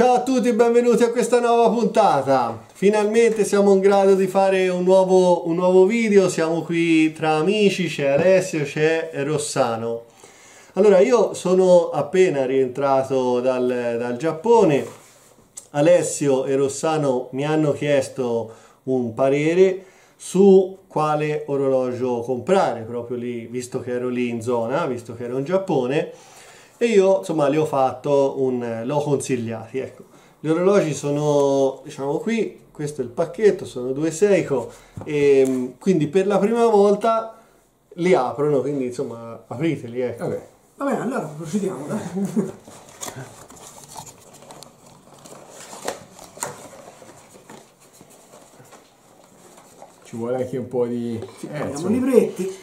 Ciao a tutti e benvenuti a questa nuova puntata. Finalmente siamo in grado di fare un nuovo, un nuovo video, siamo qui tra amici, c'è Alessio, c'è Rossano. Allora, io sono appena rientrato dal, dal Giappone, Alessio e Rossano mi hanno chiesto un parere su quale orologio comprare, proprio lì, visto che ero lì in zona, visto che ero in Giappone e io insomma li ho fatto un l'ho consigliati ecco gli orologi sono diciamo qui questo è il pacchetto sono due Seiko e quindi per la prima volta li aprono quindi insomma apriteli ecco Vabbè. Va bene, allora procediamo. Dai. Ci vuole anche un po' di... Eh, Abbiamo insomma. libretti.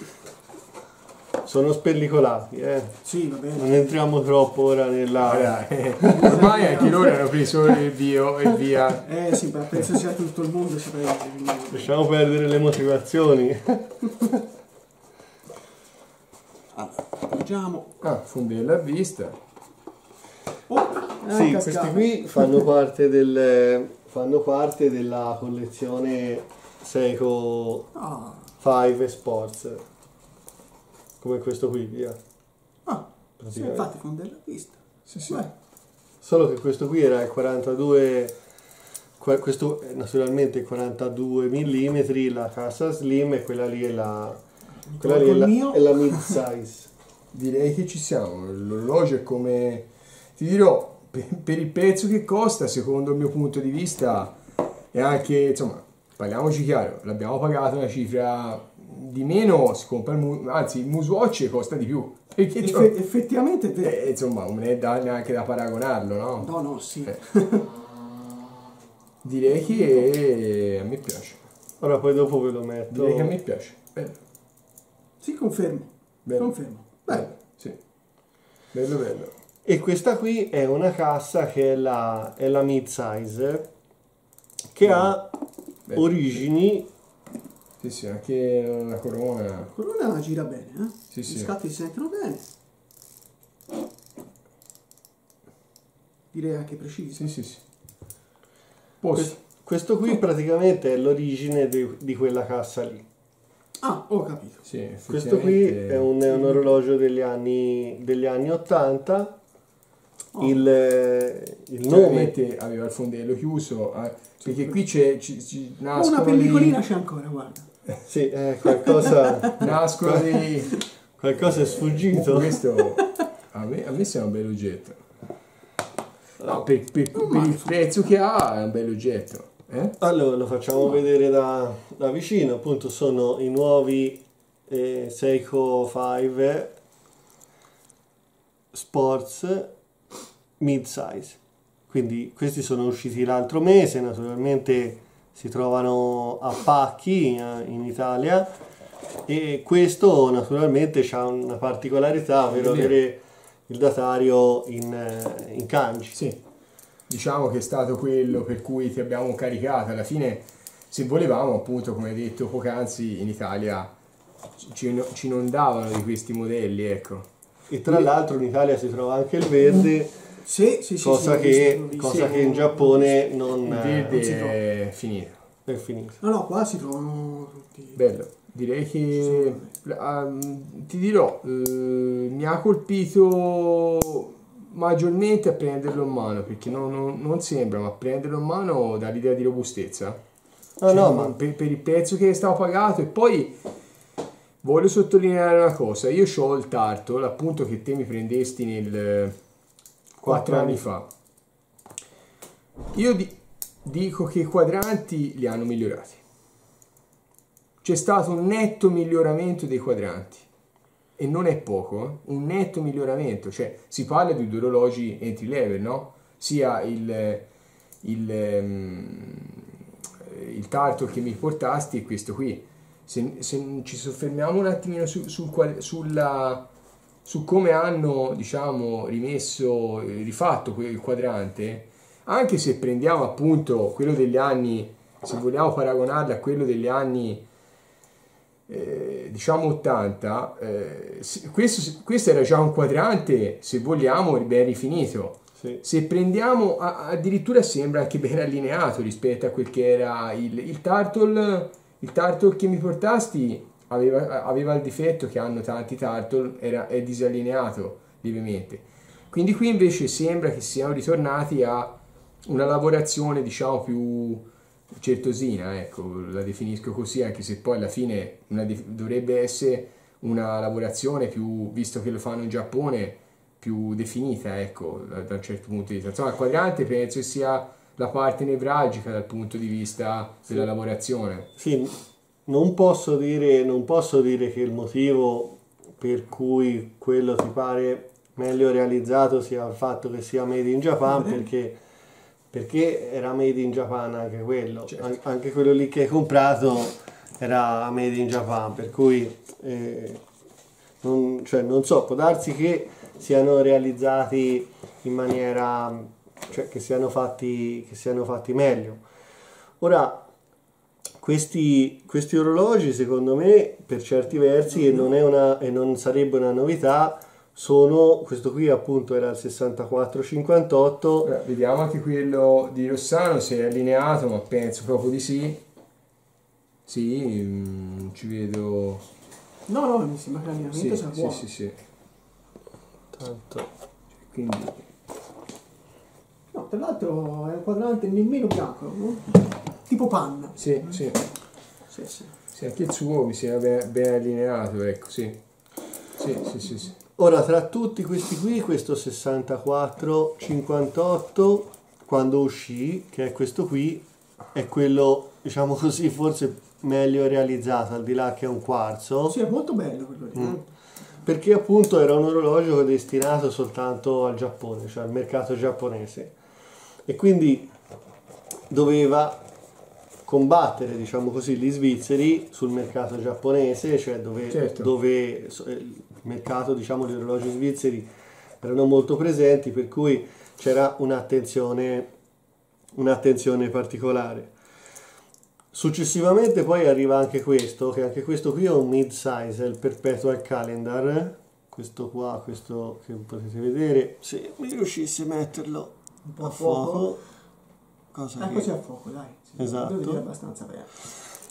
Sono spellicolati eh. Sì, va bene. non entriamo troppo ora nella eh, ormai anche loro hanno preso il bio e via. Eh sì, ma penso sia tutto il mondo si prende. quindi- lasciamo perdere le motivazioni Allora, appoggiamo. Ah, fondella a vista. Oh, sì cascato. questi qui fanno parte del fanno parte della collezione Seiko Ah, 5 Sports come questo qui via ah, sì, Praticamente. infatti fondella a vista. Sì, sì. Beh, Solo che questo qui era il 42, que- questo è naturalmente 42 mm, la cassa slim e quella lì è la, quella lì è la, è la mid size. Direi che ci siamo. L'orologio è come... Ti dirò, per, per il prezzo che costa, secondo il mio punto di vista, è anche, insomma, parliamoci chiaro, l'abbiamo pagato una cifra di meno, si compra il mu- anzi il Muswatch costa di più. Perché effe- c'ho- effettivamente vero. eh, insomma, non è da- neanche da paragonarlo, no? No, no, sì. Eh. Direi che a me piace. Ora poi dopo ve lo metto. Direi che a me piace. Bello. Sì, confermo. Bello. Confermo. Bello, sì. Bello, bello. E questa qui è una cassa che è la, è la mid size che ha Bello. origini Sì, sì, anche la corona. Corona gira bene, eh? Sì, sì. Gli scatti si sentono bene. Direi anche precisi. Sì, sì, sì. Posto. Quest- Questo qui praticamente è l'origine di, di quella cassa lì. Ah, ho capito. Sì, Questo qui è un, è un orologio degli anni, degli anni 80. Oh. Il, eh, il nome aveva il fondello chiuso, eh, perché qui c'è, ci, ci nascono Una pellicolina c'è ancora, guarda. sì, eh, qualcosa, nascono dei... qualcosa è sfuggito. Questo a me, a me sembra un bel oggetto. No, per, per- per il prezzo che ha è un bel oggetto. Eh? Allora lo facciamo vedere da, da vicino. Appunto, sono i nuovi eh, Seiko 5 Sports mid size. Quindi questi sono usciti l'altro mese, naturalmente si trovano a pacchi eh, in Italia e questo naturalmente ha una particolarità, ovvero Vero. avere il datario in, eh, in kanji. Sì, diciamo che è stato quello per cui ti abbiamo caricato. Alla fine, se volevamo, appunto, come hai detto poc'anzi, in Italia ci, ci inondavano di questi modelli, ecco. E tra l'altro in Italia si trova anche il verde, Sì, sì, sì. cosa, sì, che, visto, cosa che in Giappone non, Il eh, non finito. è finito. No, no, qua si trovano tutti. Bello, direi che ehm, ti dirò, eh, mi ha colpito maggiormente a prenderlo in mano perché non, non- non sembra, ma prenderlo in mano dà l'idea di robustezza. No, Cioè, no, ma per, per il prezzo che stavo pagato e poi voglio sottolineare una cosa, io ho il Tartle appunto che te mi prendesti nel 4 anni fa. Io di- dico che i quadranti li hanno migliorati. C'è stato un netto miglioramento dei quadranti e non è poco, eh? un netto miglioramento, cioè si parla di due orologi entry level, no? Sia il, il, ehm, il Tartle che mi portasti e questo qui. Se, se ci soffermiamo un attimino su, sul sulla, su come hanno diciamo rimesso eh, rifatto il quadrante anche se prendiamo appunto quello degli anni se vogliamo paragonarlo a quello degli anni eh, diciamo 80 eh, questo, questo era già un quadrante se vogliamo ben rifinito Sì. Se prendiamo, addirittura sembra anche ben allineato rispetto a quel che era il, il Turtle. Il Turtle che mi portasti aveva, aveva il difetto che hanno tanti Turtle, era, è disallineato lievemente. Quindi qui invece sembra che siamo ritornati a una lavorazione diciamo più certosina, ecco, la definisco così, anche se poi alla fine dovrebbe essere una lavorazione più, visto che lo fanno in Giappone, più definita, ecco, da, un certo punto di vista. Insomma, il quadrante penso sia la parte nevralgica dal punto di vista della lavorazione. Sì, non posso dire, non posso dire che il motivo per cui quello ti pare meglio realizzato sia il fatto che sia made in Japan Mhm. perché, perché era made in Japan anche quello, Certo. An- anche quello lì che hai comprato era made in Japan, per cui eh, non, cioè, non so, può darsi che siano realizzati in maniera, cioè che siano fatti, che siano fatti meglio. Ora, questi, questi orologi, secondo me, per certi versi, e non, è una, e non sarebbe una novità, sono, questo qui appunto era il 6458, Ora, vediamo anche quello di Rossano se è allineato, ma penso proprio di sì. Sì, mm, ci vedo. No, no, mi sembra che l'allineamento Sì, sia sì, buono. sì, sì. tanto, Quindi No, tra l'altro è un quadrante nemmeno bianco, no? Tipo panna. sì, sì. Sì, sì. Sì, anche il suo mi sembra ben, ben allineato, ecco, sì. Sì, sì, sì, sì. Ora, tra tutti questi qui, questo 6458, quando uscì, che è questo qui, è quello, diciamo così, forse meglio realizzato, al di là che è un quarzo. Sì, è molto bello quello lì. Mm. perché appunto era un orologio destinato soltanto al Giappone, cioè al mercato giapponese e quindi doveva combattere, diciamo così, gli svizzeri sul mercato giapponese, cioè dove, Certo. dove eh, il mercato, diciamo, gli orologi svizzeri erano molto presenti, per cui c'era un'attenzione, un'attenzione particolare. Successivamente poi arriva anche questo, che anche questo qui è un mid-size, il Perpetual Calendar, questo qua, questo che potete vedere, se mi riuscissi a metterlo Un po' a a fuoco. fuoco, cosa Eccoci che... a fuoco, dai. Sì, Esatto. Devo dire abbastanza bene.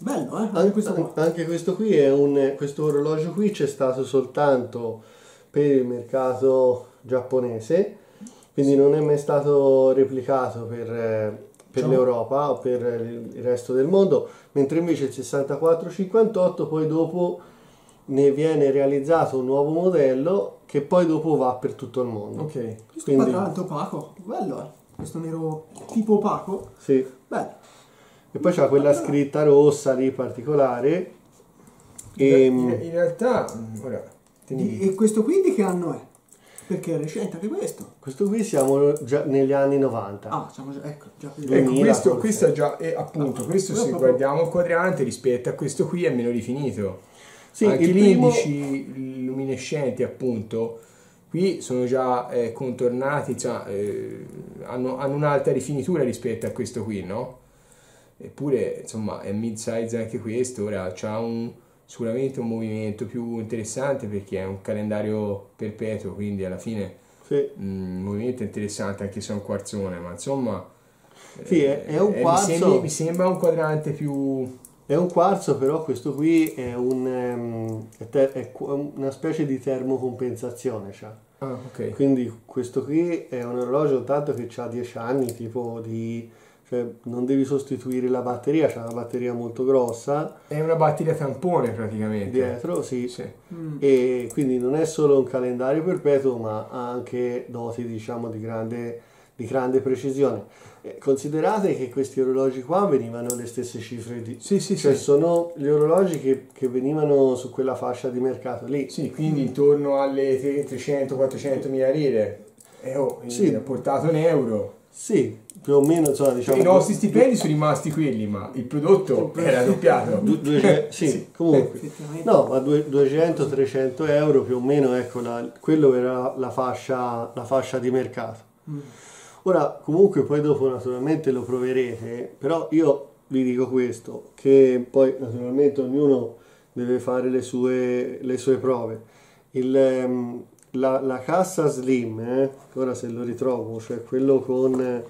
Bello, eh? Anche An- questo qua. Anche questo qui è un, questo orologio qui c'è stato soltanto per il mercato giapponese, quindi non è mai stato replicato per, eh, per l'Europa o per il resto del mondo, mentre invece il 6458 poi dopo ne viene realizzato un nuovo modello che poi dopo va per tutto il mondo. Ok. Questo Quindi, quadrante opaco. Bello, eh? Questo nero tipo opaco. sì. Bello. E poi c'ha quella scritta rossa lì particolare. E, in, in realtà, mm, ora, Di- e questo qui di che anno è? Perché è recente anche questo. questo qui siamo già negli anni 90. Ah, siamo già, ecco, già Ecco, 2000 questo, questo è già, e appunto, questo quello se proprio- guardiamo il quadrante rispetto a questo qui è meno rifinito. Sì, Anche gli primo- indici luminescenti, appunto, qui sono già eh, contornati, insomma, eh, hanno, hanno un'alta rifinitura rispetto a questo qui, no? Eppure, insomma, è mid-size anche questo, ora c'ha un, sicuramente un movimento più interessante perché è un calendario perpetuo, quindi alla fine Sì. mm, un movimento interessante anche se è un quarzone, ma insomma... Sì, è- è un eh, mi quarzo. sembra- mi sembra un quadrante più... È un quarzo, però questo qui è, un, ehm, è una specie di termocompensazione. Cioè. Ah, ok. Quindi questo qui è un orologio tanto che ha 10 anni, tipo di... Cioè, non devi sostituire la batteria, c'è una batteria molto grossa È una batteria tampone praticamente. dietro, sì. Sì. Mm. E quindi non è solo un calendario perpetuo, ma ha anche doti, diciamo, di grande, di grande precisione. Eh, Considerate che questi orologi qua venivano le stesse cifre di... Sì, sì, Cioè sì. sono gli orologi che, che venivano su quella fascia di mercato lì. Sì, quindi intorno alle 300-400 mila lire. E oh, Sì. ha portato un euro. Sì, più o meno, insomma, diciamo... I nostri stipendi sono rimasti quelli, ma il prodotto era doppiato. du- due- sì, comunque. No, ma due- 200-300 euro più o meno, ecco, la- quello era la fascia, la fascia di mercato. Mm. Ora, comunque, poi dopo naturalmente lo proverete, però io vi dico questo, che poi naturalmente ognuno deve fare le sue, le sue prove. Il, ehm, la, la cassa slim, eh, ora se lo ritrovo, cioè quello con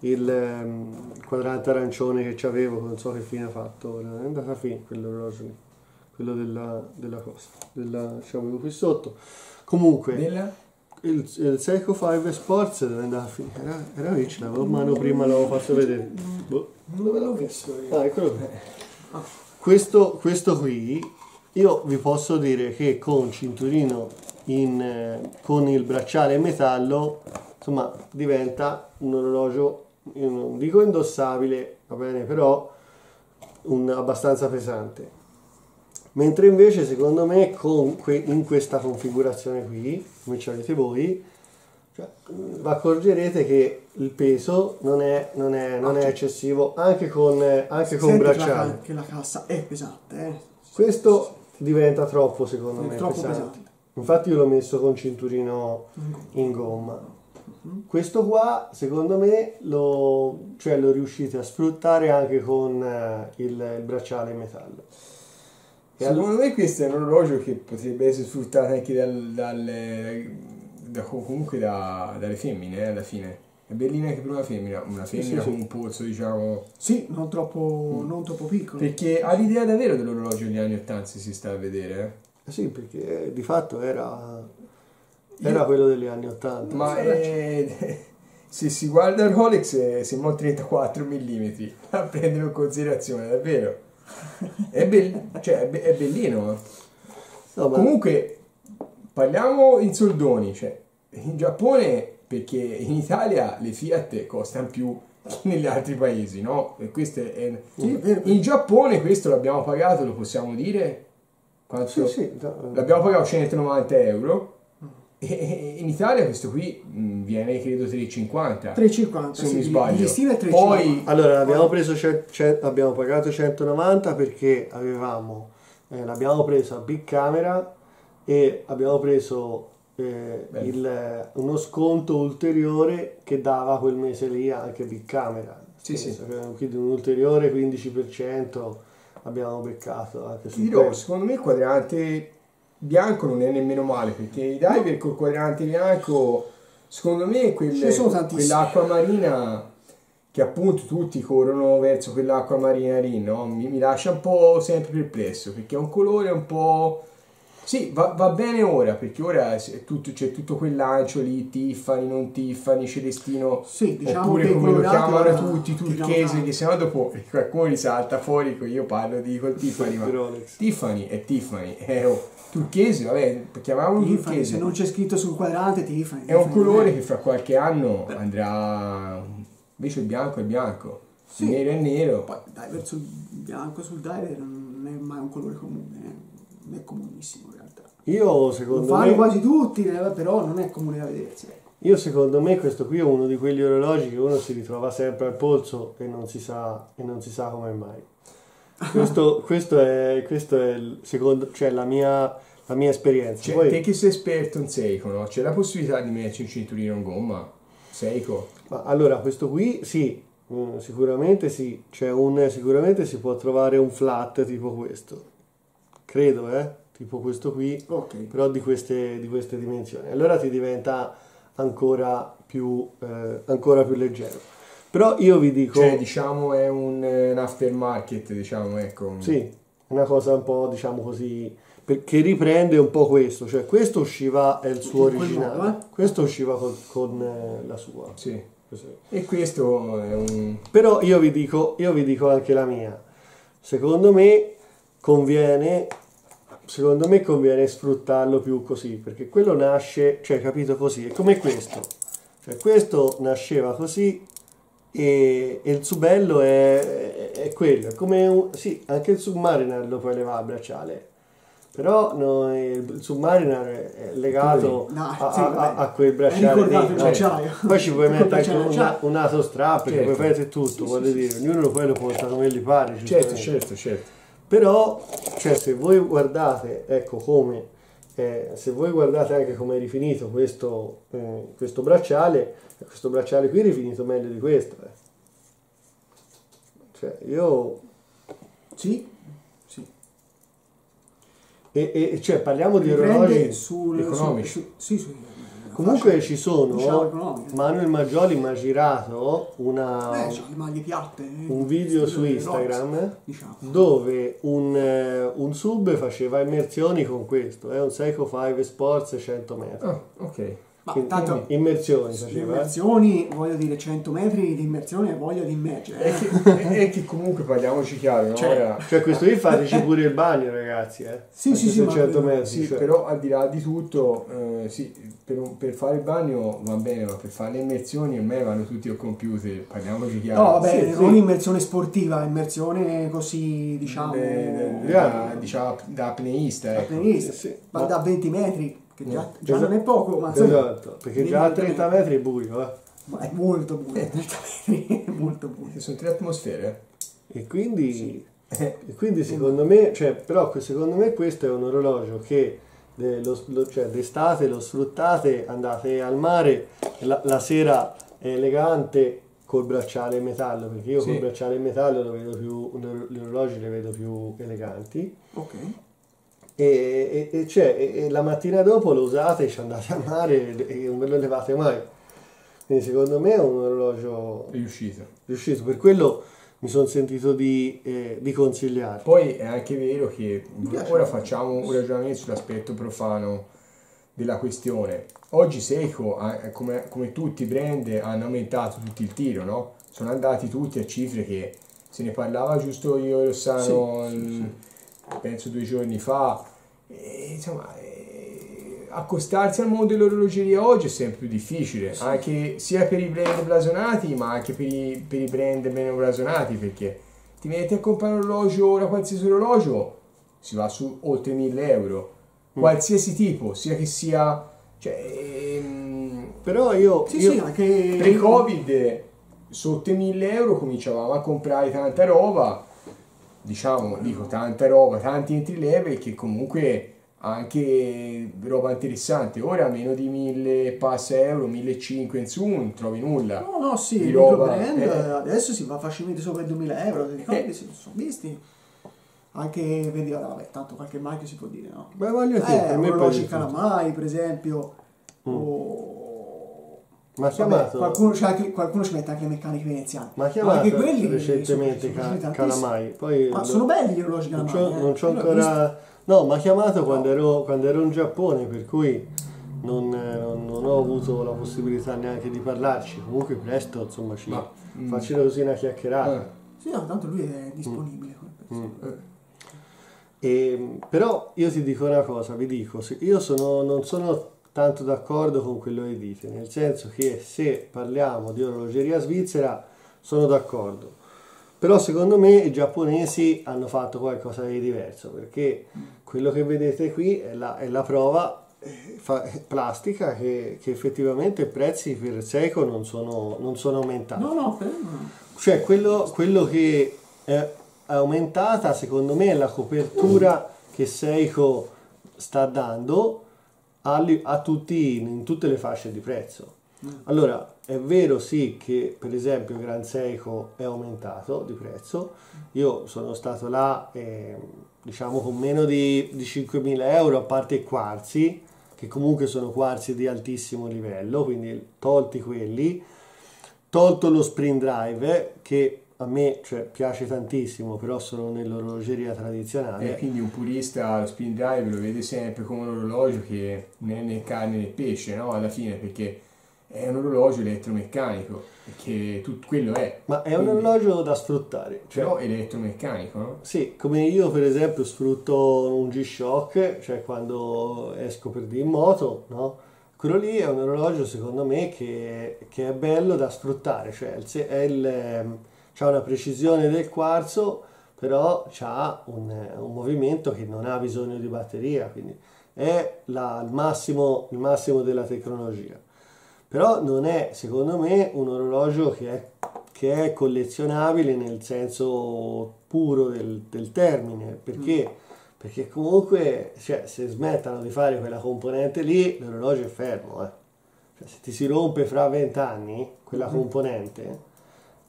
il, ehm, quadrante arancione che avevo, non so che fine ha fatto ora, è andata a fine quell'orologio lì, quello della, della cosa, della, l'avevo qui sotto. Comunque, Della? Il, il Seiko 5 Sports dove è andata a finire? Era, era lì, ce l'avevo in mano prima, l'avevo fatto vedere. Boh. Non ve l'ho visto io. Ah, eccolo qui. Questo, questo qui, io vi posso dire che con cinturino in, eh, con il bracciale in metallo, insomma, diventa un orologio, io non dico indossabile, va bene, però un, abbastanza pesante. Mentre invece, secondo me, con que- in questa configurazione qui, ci avete voi, cioè, vi accorgerete che il peso non è, non è- non è eccessivo anche con, anche con Senti che la, bracciale. che la cassa è pesante, eh. Questo diventa troppo secondo È me troppo pesante. pesante. Infatti io l'ho messo con cinturino in gomma. Questo qua secondo me lo, cioè, lo riuscite a sfruttare anche con eh, il, il bracciale in metallo. E Secondo me questo è un orologio che potrebbe essere sfruttato anche dal, dalle, da- comunque da- dalle femmine eh, alla fine. È bellina anche per una femmina, una femmina sì, con un polso diciamo... Sì, non troppo, Mm. non troppo piccolo. Perché ha l'idea davvero dell'orologio degli anni 80 se si sta a vedere. eh. Eh Sì, perché di fatto era, era quello degli anni 80. Ma è- se si guarda il Rolex siamo a 34 mm a prenderlo in considerazione, davvero. È, bell- cioè, è, be- è bellino. No, ma- Comunque, parliamo in soldoni, cioè, in Giappone, perché in Italia le Fiat costano più che negli altri paesi, no? E questo è... In Giappone questo l'abbiamo pagato, lo possiamo dire? Quanto? Sì, sì, L'abbiamo pagato 190 euro. In Italia questo qui mh, viene credo 3,50 3,50 se non sì, mi sbaglio. è 3,50. Poi Allora, abbiamo, preso ce- ce- abbiamo pagato 190 perché avevamo, eh, l'abbiamo preso a Big Camera e abbiamo preso eh, il- uno sconto ulteriore che dava quel mese lì anche Big Camera. Sì, sì. Quindi un ulteriore 15% abbiamo beccato anche su dirò, questo. secondo me il quadrante bianco non è nemmeno male perché i diver col quadrante bianco, secondo me quel- Ce ne sono tantissimi. quell'acqua marina che appunto tutti corrono verso quell'acqua marina lì, no? Mi, mi lascia un po' sempre perplesso perché è un colore un po'... Sì, va, va bene ora perché ora è tutto- c'è tutto quel lancio lì, Tiffany, non Tiffany, Celestino, Sì, diciamo oppure come lo chiamano tutti, turchese, tanto. che sennò dopo qualcuno risalta fuori, io parlo di col Tiffany, ma. Tiffany è Tiffany, è oh, turchese, vabbè, chiamiamolo Tiffany, turchese. se non c'è scritto sul quadrante Tiffany. È un Tiffany, colore eh. che fra qualche anno andrà, invece il bianco è bianco, Sì. il nero è nero. Poi diver sul bianco sul diver non è mai un colore comune, eh. non è comunissimo in realtà. Io Lo secondo fanno me... quasi tutti, eh, però non è comune da vedersi. ecco. Io secondo me questo qui è uno di quegli orologi che uno si ritrova sempre al polso e non si sa, e non si sa come mai. Questo, questo è, questo è il secondo, cioè la mia, la mia esperienza. Cioè, Poi- te che sei esperto in Seiko, no? C'è la possibilità di metterci un cinturino in gomma? Seiko? ma allora, questo qui sì, mm, sicuramente sì, c'è un, sicuramente si può trovare un flat tipo questo. Credo, eh? Tipo questo qui, Ok. però di queste, di queste dimensioni. Allora ti diventa ancora più, eh, ancora più leggero. Però io vi dico... Cioè, diciamo, è un, eh, un aftermarket, diciamo, ecco. Sì, una cosa un po', diciamo così, perché riprende un po' questo, cioè questo usciva, è il suo In originale, modo, eh? questo usciva con, con, eh, la sua. Sì. così. E questo è un... Però io vi, dico, io vi dico anche la mia, secondo me conviene, secondo me conviene sfruttarlo più così, perché quello nasce, cioè capito così, è come questo, cioè questo nasceva così e, e il suo bello è, è quello, è come un, sì, anche il Submariner lo puoi levare a bracciale, però no, il Submariner è legato No, a, sì, a- a quel bracciale lì, no? bracciaio. poi ci puoi mettere anche certo. un altro strap che Certo. puoi mettere tutto, voglio dire, ognuno poi lo porta come gli pare. Certo, certo, certo. Però, cioè, se voi guardate, ecco come, eh, se voi guardate anche come è rifinito questo, eh, questo bracciale, questo bracciale qui è rifinito meglio di questo. eh. Cioè, io, Sì, sì. E, e- cioè parliamo di orologi... sul, economici. su- sì, su- Comunque fascia, ci sono, diciamo. Manuel Maggioli mi ha girato una, Eh, maglie piatte. eh, un video su Instagram Rolex, diciamo. dove un, eh, un sub faceva immersioni con questo, è un Seiko 5 Sports 100 metri. Ah, ok. Ma tanto immersioni faceva. eh. immersioni, voglio dire 100 metri di immersione e voglia di immergere. È eh. che, comunque parliamoci chiaro, no? Cioè, Ora- Cioè questo qui fateci pure il bagno ragazzi, eh. Sì, sì, Anche sì, se ma- 100 metri. Sì, cioè. però al di là di tutto, eh, sì, per, un- per fare il bagno va bene, ma per fare le immersioni a me vanno tutti al computer, parliamoci chiaro. No, vabbè, sì, non sì. immersione sportiva, immersione così, diciamo, Eh, Eh, da, diciamo, da apneista, ecco. apneista. sì, ma ma- da 20 metri, che già, Eh, già esatto. non è poco, ma Esatto, perché già a 30 metri è buio, eh. ma è molto buio, 30 metri è molto buio. Ci sono tre atmosfere. E quindi, Eh, e quindi secondo me, cioè, però secondo me questo è un orologio che de- lo- lo- cioè, d'estate lo sfruttate, andate al mare, la, la sera è elegante col bracciale in metallo, perché io Sì. col bracciale in metallo lo vedo più, gli orologi li vedo più eleganti. Ok. E, e- e c'è- e- e la mattina dopo lo usate, ci andate al mare e, e non ve lo levate mai. Quindi secondo me è un orologio riuscito. riuscito, per quello mi sono sentito di, eh, di consigliare. Poi è anche vero che ora facciamo un ragionamento sull'aspetto profano della questione. Oggi Seiko, come, come tutti i brand, hanno aumentato tutto il tiro, no? Sono andati tutti a cifre che se ne parlava giusto io e Rossano, Sì, sì, mm, penso due giorni fa. E, insomma, eh, accostarsi al mondo dell'orologeria oggi è sempre più difficile, anche sia per i brand blasonati, ma anche per i, per i brand meno blasonati, perché ti metti a comprare un orologio, ora qualsiasi orologio, si va su oltre 1000 euro, qualsiasi tipo, sia che sia... Cioè, ehm, Però io, Sì, io- sì, anche Pre-Covid, sotto i 1000 euro cominciavamo a comprare tanta roba, diciamo, dico tanta roba, tanti entry level che comunque anche roba interessante. Ora meno di 1000 passa euro, 1500 in su, non trovi nulla. No, no, sì, il roba, microbrand eh. adesso si va facilmente sopra i 2000 euro, ricordi? Eh. Si sono visti. Anche, vedi, vabbè, tanto qualche marchio si può dire, no? Beh, voglio dire, Eh, per me orologi Calamai, per esempio, o... Ma ha Vabbè, chiamato, qualcuno, c'è anche- qualcuno ci mette anche le meccaniche veneziane. ma chiamato anche quelli recentemente sono- sono Ca- piaciuti Calamai. Poi Ma lo- sono belli gli orologi Calamai. eh. non c'ho visto. ancora... No, mi ha chiamato quando ero, quando ero in Giappone, per cui non, eh, non- non ho avuto la possibilità neanche di parlarci. Comunque presto, insomma, ci Ma, mm. faccio così una chiacchierata. Eh, Sì, no, tanto lui è disponibile. come Mm. persona. E, però io ti dico una cosa, vi dico, io sono- non sono tanto d'accordo con quello che dite, nel senso che se parliamo di orologeria svizzera sono d'accordo, però secondo me i giapponesi hanno fatto qualcosa di diverso, perché quello che vedete qui è la, è la prova eh, plastica che, che effettivamente i prezzi per Seiko non sono, non sono aumentati. No, no, no. Cioè, quello, quello che è aumentata, secondo me, è la copertura che Seiko sta dando agli- a tutti, in tutte le fasce di prezzo. Allora, è vero sì che per esempio Gran Seiko è aumentato di prezzo, io sono stato là eh, diciamo con meno di, di 5.000 euro a parte i quarzi, che comunque sono quarzi di altissimo livello, quindi tolti quelli, tolto lo spring drive che a me cioè, piace tantissimo, però sono nell'orologeria tradizionale. E quindi un purista lo spin drive lo vede sempre come un orologio che non è né carne né pesce, no? Alla fine, perché è un orologio elettromeccanico, perché tutto quello è. Ma è un Quindi- orologio da sfruttare. Cioè, Però elettromeccanico, no? Sì, come io per esempio sfrutto un G-Shock, cioè quando esco per dire in moto, no? Quello lì è un orologio secondo me che, che è bello da sfruttare, cioè è il, c'ha una precisione del quarzo, però c'ha un, un movimento che non ha bisogno di batteria, quindi è la- il, massimo, il massimo della tecnologia. Però non è, secondo me, un orologio che è, che è collezionabile nel senso puro del, del termine, perché, perché comunque cioè, se smettano di fare quella componente lì, l'orologio è fermo. eh. Cioè, se ti si rompe fra vent'anni quella componente,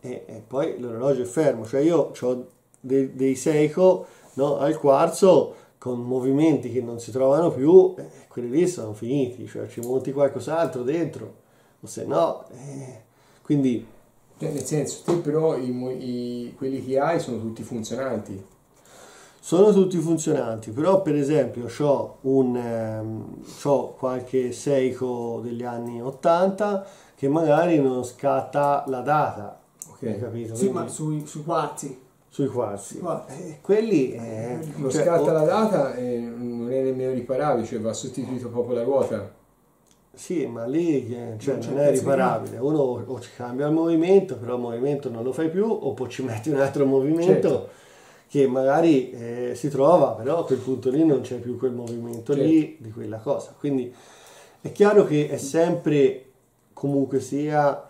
e, e poi l'orologio è fermo. Cioè io ho dei, dei Seiko no, al quarzo con movimenti che non si trovano più, eh, quelli lì sono finiti, cioè ci monti qualcos'altro dentro, o se no, eh, quindi Cioè, nel senso, te però i i- quelli che hai sono tutti funzionanti. sono tutti funzionanti, però per esempio ho un ehm, c'ho qualche Seiko degli anni 80 che magari non scatta la data, Ok. capito? Sì, Quindi- ma sui, sui quarzi. sui quarzi. Sui quarzi. Eh, quelli eh, Lo cioè, scatta o- la data e non è nemmeno riparabile, cioè va sostituito proprio la ruota. Sì, ma lì eh, cioè, Non non è riparabile. Uno o ci cambia il movimento, però il movimento non lo fai più, o poi ci metti un altro movimento Certo. che magari eh, si trova, però a quel punto lì non c'è più quel movimento Certo. lì di quella cosa. Quindi è chiaro che è sempre comunque sia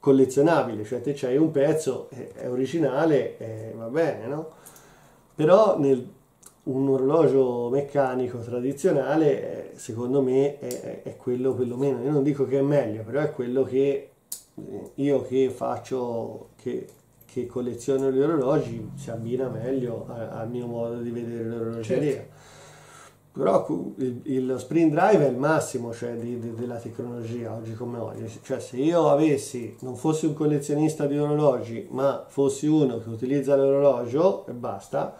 collezionabile, cioè te c'hai un pezzo, è, è originale, eh, va bene, no? Però nel, un orologio meccanico tradizionale, eh, secondo me, è, è quello perlomeno, io non dico che è meglio, però è quello che eh, io che faccio, che, che colleziono gli orologi, si abbina meglio al mio modo di vedere l'orologeria. Certo. Però il, il sprint drive è il massimo cioè, di- di- della tecnologia oggi come oggi. Cioè se io avessi, non fossi un collezionista di orologi, ma fossi uno che utilizza l'orologio e basta,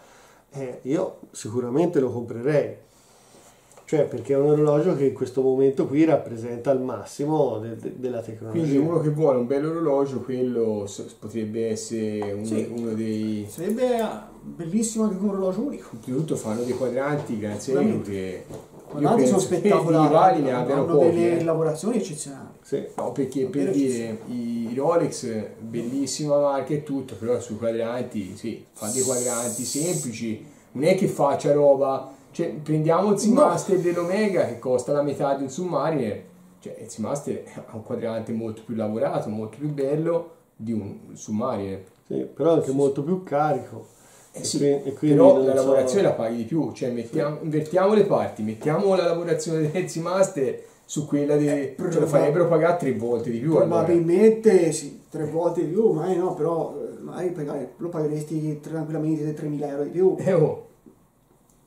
eh, io sicuramente lo comprerei. Cioè perché è un orologio che in questo momento qui rappresenta il massimo de- de- della tecnologia. Quindi uno che vuole un bel orologio, quello potrebbe essere un- Sì. uno dei... Sarebbe bellissimo anche un orologio unico. Oltretutto fanno dei quadranti grazie a che... I quadranti sono che spettacolari, abbiano hanno pochi. delle eh. lavorazioni eccezionali. Sì. No, perché per dire i Rolex, bellissima marca e tutto, però sui quadranti, sì, fa dei quadranti semplici, non è che faccia roba, cioè prendiamo il Seamaster dell'Omega che costa la metà di un Submariner, cioè il Seamaster ha un quadrante molto più lavorato, molto più bello di un Submariner. Sì, però anche molto più carico. Eh E sì, e quindi però la so- lavorazione la paghi di più, cioè mettiamo, invertiamo le parti, mettiamo la lavorazione del Seamaster su quella di... Eh, ce lo farebbero pagare tre volte di più. allora. Probabilmente sì, tre volte di più, magari no, però eh, magari pagare- lo pagheresti tranquillamente 3.000 euro di più. Eh, oh.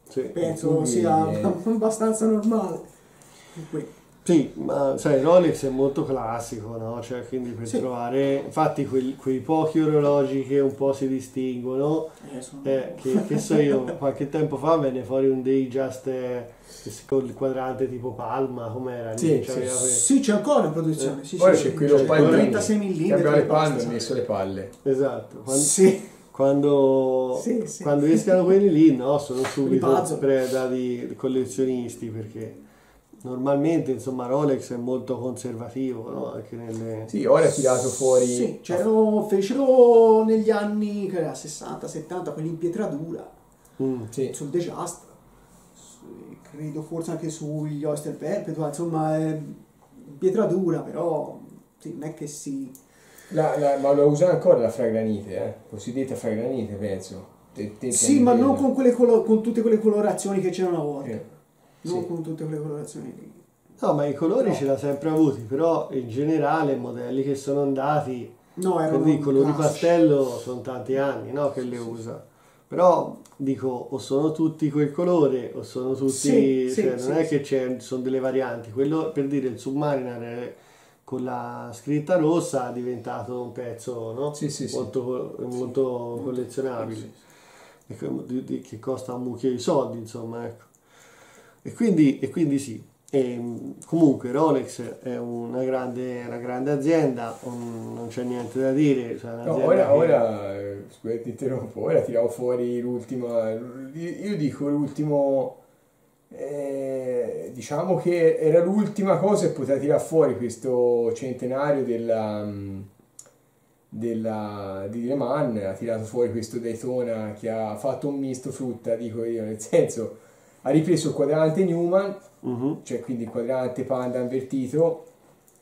Sì. Penso quindi, sia eh. abbastanza normale. Que- Sì, ma sai, Rolex è molto classico, no? Cioè, quindi per Sì. trovare, infatti quei, quei pochi orologi che un po' si distinguono, eh, sono- eh, che, che so io, qualche tempo fa venne fuori un Datejust eh, con il quadrante tipo Palma, com'era? lì? Sì, sì. Sì, c'è ancora in produzione. Sì, Ora sì, c'è sì, quello c'è pallino, 36 mm. che aveva le palme ha messo le palle. Esatto, quando, Sì, quando, Sì, sì. quando escano quelli lì, no, sono subito preda di collezionisti perché normalmente insomma Rolex è molto conservativo, no? Anche nelle... Sì, ora ha tirato fuori... sì, c'erano, fecero negli anni che era 60, 70, quelli in pietratura, Mm. Sì. sul The Just, su- credo forse anche sugli Oyster Perpetual, insomma, è pietratura, però sì, non è che si... La- la- ma lo usa ancora la fragranite, eh? cosiddetta fragranite, penso. Te- te- Sì, ma non con, quelle colo- con tutte quelle colorazioni che c'erano una volta. Eh, Non sì. con tutte quelle colorazioni lì. No, ma i colori No. ce l'ha sempre avuti, però in generale modelli che sono andati, No, erano i colori classici. pastello sono tanti anni no, che le usa. Però dico, o sono tutti quel colore o sono tutti, Sì, sì, cioè, sì, non è sì. che c'è, sono delle varianti. Quello per dire il Submariner è- con la scritta rossa è diventato un pezzo no? Sì, sì, sì. molto, molto collezionabile. e di- che costa un mucchio di soldi, insomma, ecco. E quindi, e quindi sì. E, mh, comunque Rolex è una grande, una grande azienda, un- non c'è niente da dire. cioè No, ora, che- ora, eh, scusa ti interrompo, ora tiravo fuori l'ultima, io dico l'ultimo, eh, diciamo che era l'ultima cosa che poteva tirare fuori questo centenario della, mm, della, di Le Mans, ha tirato fuori questo Daytona che ha fatto un misto frutta, dico io, nel senso ha ripreso il quadrante Newman, Mhm. cioè quindi il quadrante panda invertito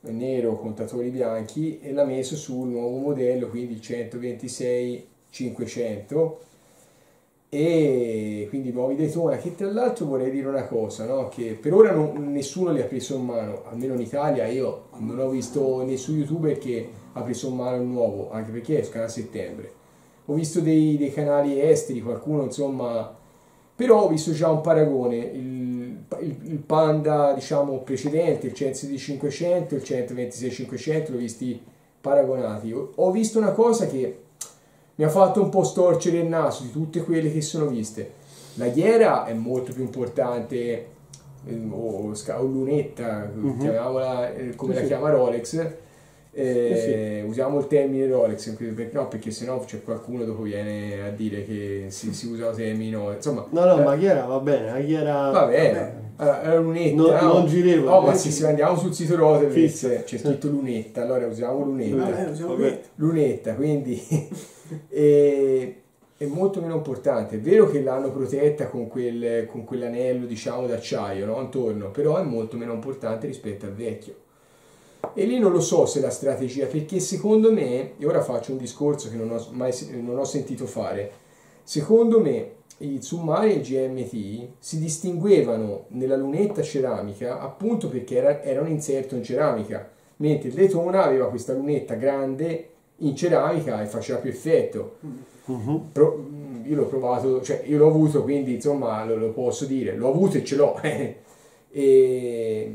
nero contatori bianchi e l'ha messo sul nuovo modello quindi il 126 500 e quindi nuovi Daytona che tra l'altro vorrei dire una cosa no? che per ora non- nessuno li ha preso in mano almeno in Italia io non ho visto nessun youtuber che ha preso in mano il nuovo anche perché escono a settembre ho visto dei, dei canali esteri qualcuno insomma Però ho visto già un paragone, il, il- il Panda diciamo precedente, il 116-500, il 126-500, l'ho visti paragonati. Ho- Ho visto una cosa che mi ha fatto un po' storcere il naso di tutte quelle che sono viste. La ghiera è molto più importante, ehm, o, lunetta, chiamiamola eh, come Sì, la chiama Rolex. Eh, Usiamo il termine Rolex, perché, no, perché sennò c'è qualcuno dopo viene a dire che si, si usa termini no. Insomma, No, no, eh, ma Chiara va bene, la Chiara... Vabbè, allora, è lunetta. Non- no? non girevole. No, ma se, se andiamo sul sito Rolex Fissa. c'è scritto lunetta, allora usiamo lunetta. Vabbè, lo siamo Vabbè. qui. lunetta, quindi è, è molto meno importante. È vero che l'hanno protetta con, quel, con quell'anello, diciamo, d'acciaio no? intorno, però è molto meno importante rispetto al vecchio. E lì non lo so se la strategia, perché secondo me, e ora faccio un discorso che non ho mai non ho sentito fare, secondo me i Tsumari e i GMT si distinguevano nella lunetta ceramica appunto perché era, era un inserto in ceramica, mentre il Daytona aveva questa lunetta grande in ceramica e faceva più effetto. Mhm. Pro- mm, io l'ho provato, cioè io l'ho avuto, quindi insomma lo, lo posso dire, l'ho avuto e ce l'ho. e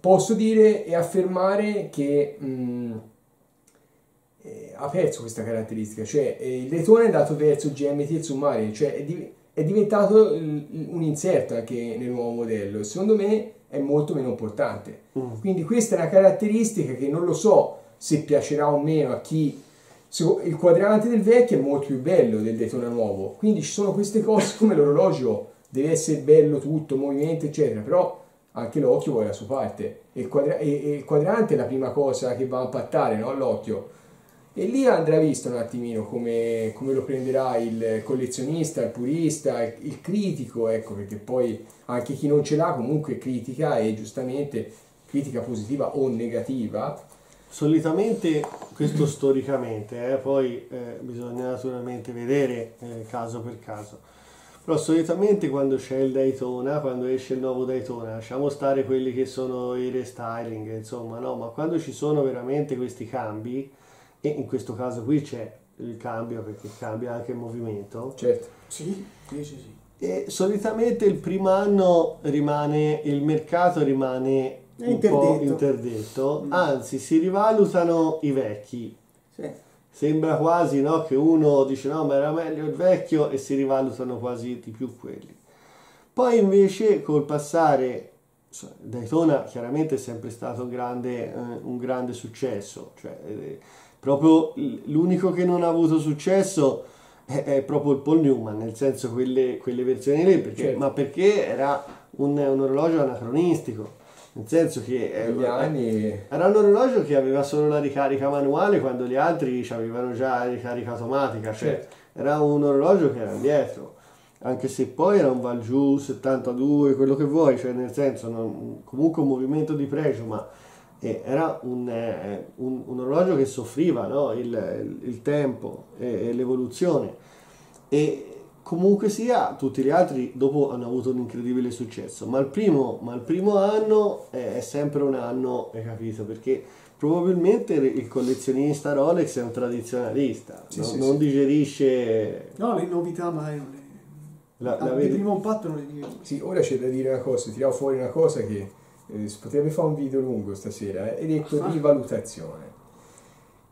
posso dire e affermare che mm, eh, ha perso questa caratteristica, cioè eh, il Daytona è andato verso il GMT e Submarine, cioè è, div- è diventato il- un inserto anche nel nuovo modello secondo me è molto meno importante. Mm. Quindi questa è una caratteristica che non lo so se piacerà o meno a chi... Il quadrante del vecchio è molto più bello del Daytona nuovo, quindi ci sono queste cose come l'orologio deve essere bello tutto, movimento eccetera, però anche l'occhio vuole la sua parte e il, quadra- e- e il quadrante è la prima cosa che va a impattare no? l'occhio. E lì andrà visto un attimino come, come lo prenderà il collezionista, il purista, il, il critico, ecco, perché poi anche chi non ce l'ha comunque critica e giustamente critica positiva o negativa. Solitamente, questo storicamente, eh, poi eh, bisogna naturalmente vedere eh, caso per caso, però solitamente quando c'è il Daytona, quando esce il nuovo Daytona, lasciamo stare quelli che sono i restyling, insomma, no, ma quando ci sono veramente questi cambi, e in questo caso qui c'è il cambio perché cambia anche il movimento, Certo. Sì, dice sì. e solitamente il primo anno rimane, il mercato rimane un po' interdetto. interdetto, Mm. anzi si rivalutano i vecchi. Sembra quasi no, che uno dice no, ma era meglio il vecchio e si rivalutano quasi di più quelli. Poi invece col passare, Daytona chiaramente è sempre stato un grande, eh, un grande successo, cioè, eh, proprio l'unico che non ha avuto successo è, è proprio il Paul Newman, nel senso quelle, quelle versioni lì, perché- Certo. ma perché era un, un orologio anacronistico, nel senso che... eh, Negli anni era un orologio che aveva solo la ricarica manuale quando gli altri avevano già la ricarica automatica, cioè Certo. era un orologio che era indietro, anche se poi era un Valjoux 72, quello che vuoi, cioè nel senso non- comunque un movimento di pregio, ma eh, era un, eh, un- un orologio che soffriva no? il, il- il tempo e, e l'evoluzione e comunque sia tutti gli altri dopo hanno avuto un incredibile successo ma il primo, ma il primo anno è, è sempre un anno hai capito perché probabilmente il collezionista Rolex è un tradizionalista Sì, no? sì, non sì. digerisce No, le novità magari non le... La- la vedi- Di primo impatto non le dico. Sì, ora c'è da dire una cosa, tiravo fuori una cosa che eh, si potrebbe fare un video lungo stasera, eh, e detto Ah. rivalutazione.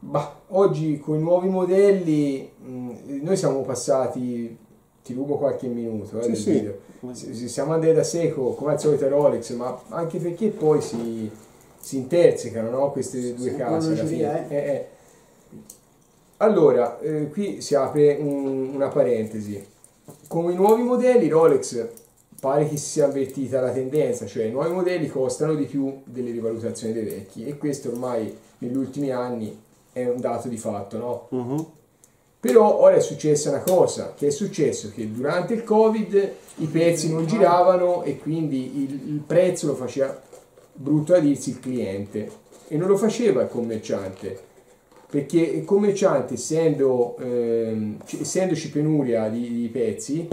Bah, oggi con i nuovi modelli mh, noi siamo passati, ti rubo qualche minuto eh, Sì, del sì. siamo andati da seco come al solito Rolex, ma anche perché poi si, si intersecano no? queste due Sì, case alla fine. Eh, eh. Allora, eh, qui si apre un- una parentesi. Con i nuovi modelli Rolex pare che si sia avvertita la tendenza, cioè i nuovi modelli costano di più delle rivalutazioni dei vecchi e questo ormai negli ultimi anni è un dato di fatto, no? Mhm. Però ora è successa una cosa, che è successo che durante il Covid i pezzi non giravano e quindi il, il prezzo lo faceva, brutto a dirsi, il cliente. E non lo faceva il commerciante perché il commerciante essendo, ehm, essendoci penuria di, di pezzi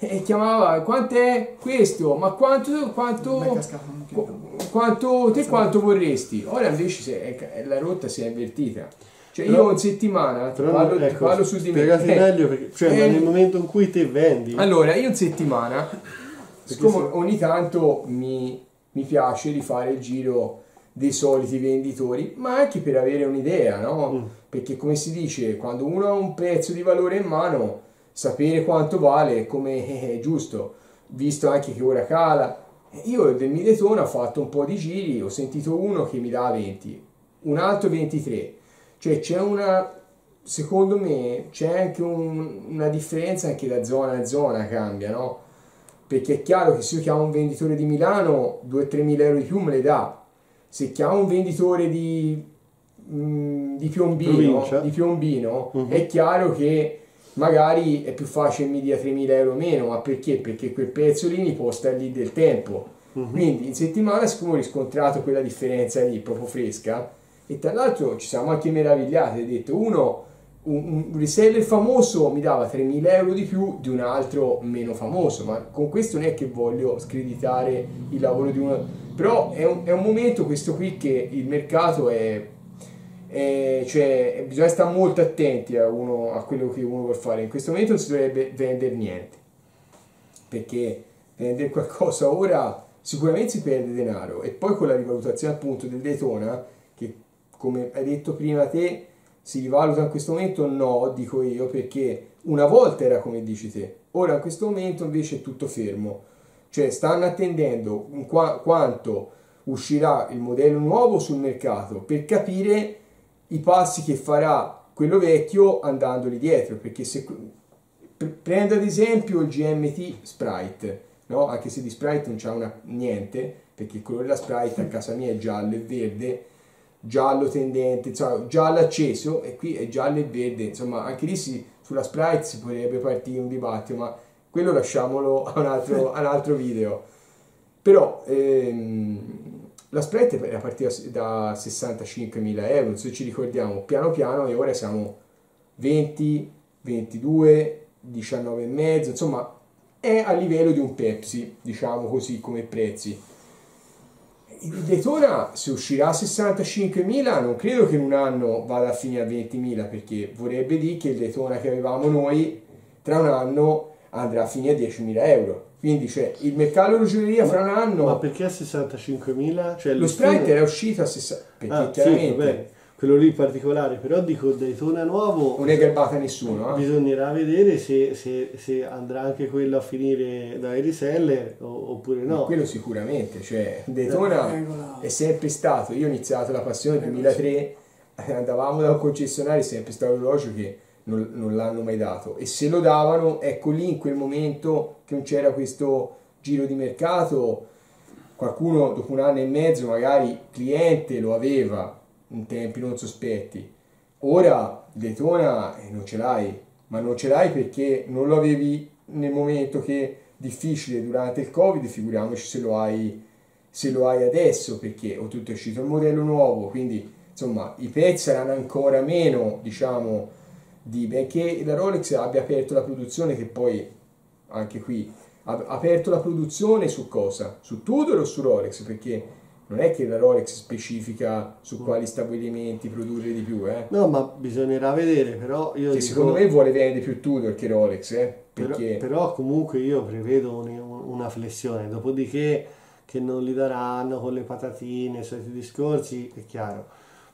eh, chiamava quant'è questo? Ma quanto, quanto, è quanto te quanto vorresti? Ora invece è- è- la rotta si è invertita Cioè Però- io in settimana, Però parlo, ecco, parlo su di me. spiegate Eh, meglio perché cioè, eh, nel momento in cui te vendi Allora, io in settimana, siccome se- ogni tanto mi, mi piace di fare il giro dei soliti venditori, ma anche per avere un'idea, no? Mm. Perché come si dice, quando uno ha un pezzo di valore in mano, sapere quanto vale, come eh, è giusto, visto anche che ora cala. Io del Midetona ho fatto un po' di giri, ho sentito uno che mi dà 20, un altro 23. Cioè c'è una, secondo me, c'è anche un- una differenza anche da zona a zona cambia, no? Perché è chiaro che se io chiamo un venditore di Milano 2-3 mila euro di più me le dà. Se chiamo un venditore di, mm, di Piombino, di Piombino Mhm. è chiaro che magari è più facile mi dia 3.000 euro meno, ma perché? Perché quel pezzo lì mi può stare lì del tempo. Mhm. Quindi in settimana siccome ho riscontrato quella differenza lì proprio fresca e tra l'altro ci siamo anche meravigliati, ho detto uno un, un reseller famoso mi dava 3.000 euro di più di un altro meno famoso, ma con questo non è che voglio screditare il lavoro di uno, però è un, è un momento questo qui che il mercato è, è- cioè bisogna stare molto attenti a, uno, a quello che uno vuole fare, in questo momento non si dovrebbe vendere niente, perché vendere qualcosa ora sicuramente si perde denaro. E poi con la rivalutazione appunto del Daytona, come hai detto prima te, si rivaluta in questo momento? No, dico io, perché una volta era come dici te, ora in questo momento invece è tutto fermo. Cioè stanno attendendo qua- quanto uscirà il modello nuovo sul mercato per capire i passi che farà quello vecchio andandoli dietro. Perché se pre- prendo ad esempio il GMT Sprite, no? anche se di Sprite non c'è niente, perché il colore della Sprite a casa mia è giallo e verde, giallo tendente, insomma, giallo acceso e qui è giallo e verde, insomma anche lì si- sulla Sprite si potrebbe partire un dibattito, ma quello lasciamolo a un altro, a un altro video. Però ehm, la Sprite era partita da 65.000 euro, se ci ricordiamo, piano piano e ora siamo 20, 22, 19 e mezzo, insomma è a livello di un Pepsi, diciamo così come prezzi. Il Daytona se uscirà a 65.000 non credo che in un anno vada a finire a 20.000 perché vorrebbe dire che il Daytona che avevamo noi tra un anno andrà a finire a 10.000 euro. Quindi cioè, il mercato orologeria fra un anno... ma perché a 65.000? Cioè, lo il Sprite era uscito a 60... Perché Ah, sì, chiaramente vabbè, quello lì in particolare, però dico Daytona nuovo non è garbata nessuno. eh. bisognerà vedere se, se- se andrà anche quello a finire dai reseller o- oppure no. Quello sicuramente, cioè Daytona Eccola. è sempre stato, io ho iniziato la passione nel 2003, eh, andavamo da un concessionario, è sempre stato un orologio che non, non l'hanno mai dato e se lo davano, ecco lì in quel momento che non c'era questo giro di mercato, qualcuno dopo un anno e mezzo magari cliente lo aveva in tempi non sospetti, ora Daytona non ce l'hai, ma non ce l'hai perché non lo avevi nel momento che difficile durante il covid, figuriamoci se lo hai, se lo hai adesso perché oltretutto è uscito il modello nuovo, quindi insomma i pezzi saranno ancora meno diciamo di benché la Rolex abbia aperto la produzione che poi anche qui ha aperto la produzione su cosa? Su Tudor o su Rolex? Perché non è che la Rolex specifica su quali stabilimenti produrre di più, eh? No, ma bisognerà vedere, però io Che dico- secondo me vuole vendere più Tudor che Rolex, eh? Però, Perché però comunque io prevedo un- una flessione, dopodiché che non li daranno con le patatine, i soliti discorsi, è chiaro.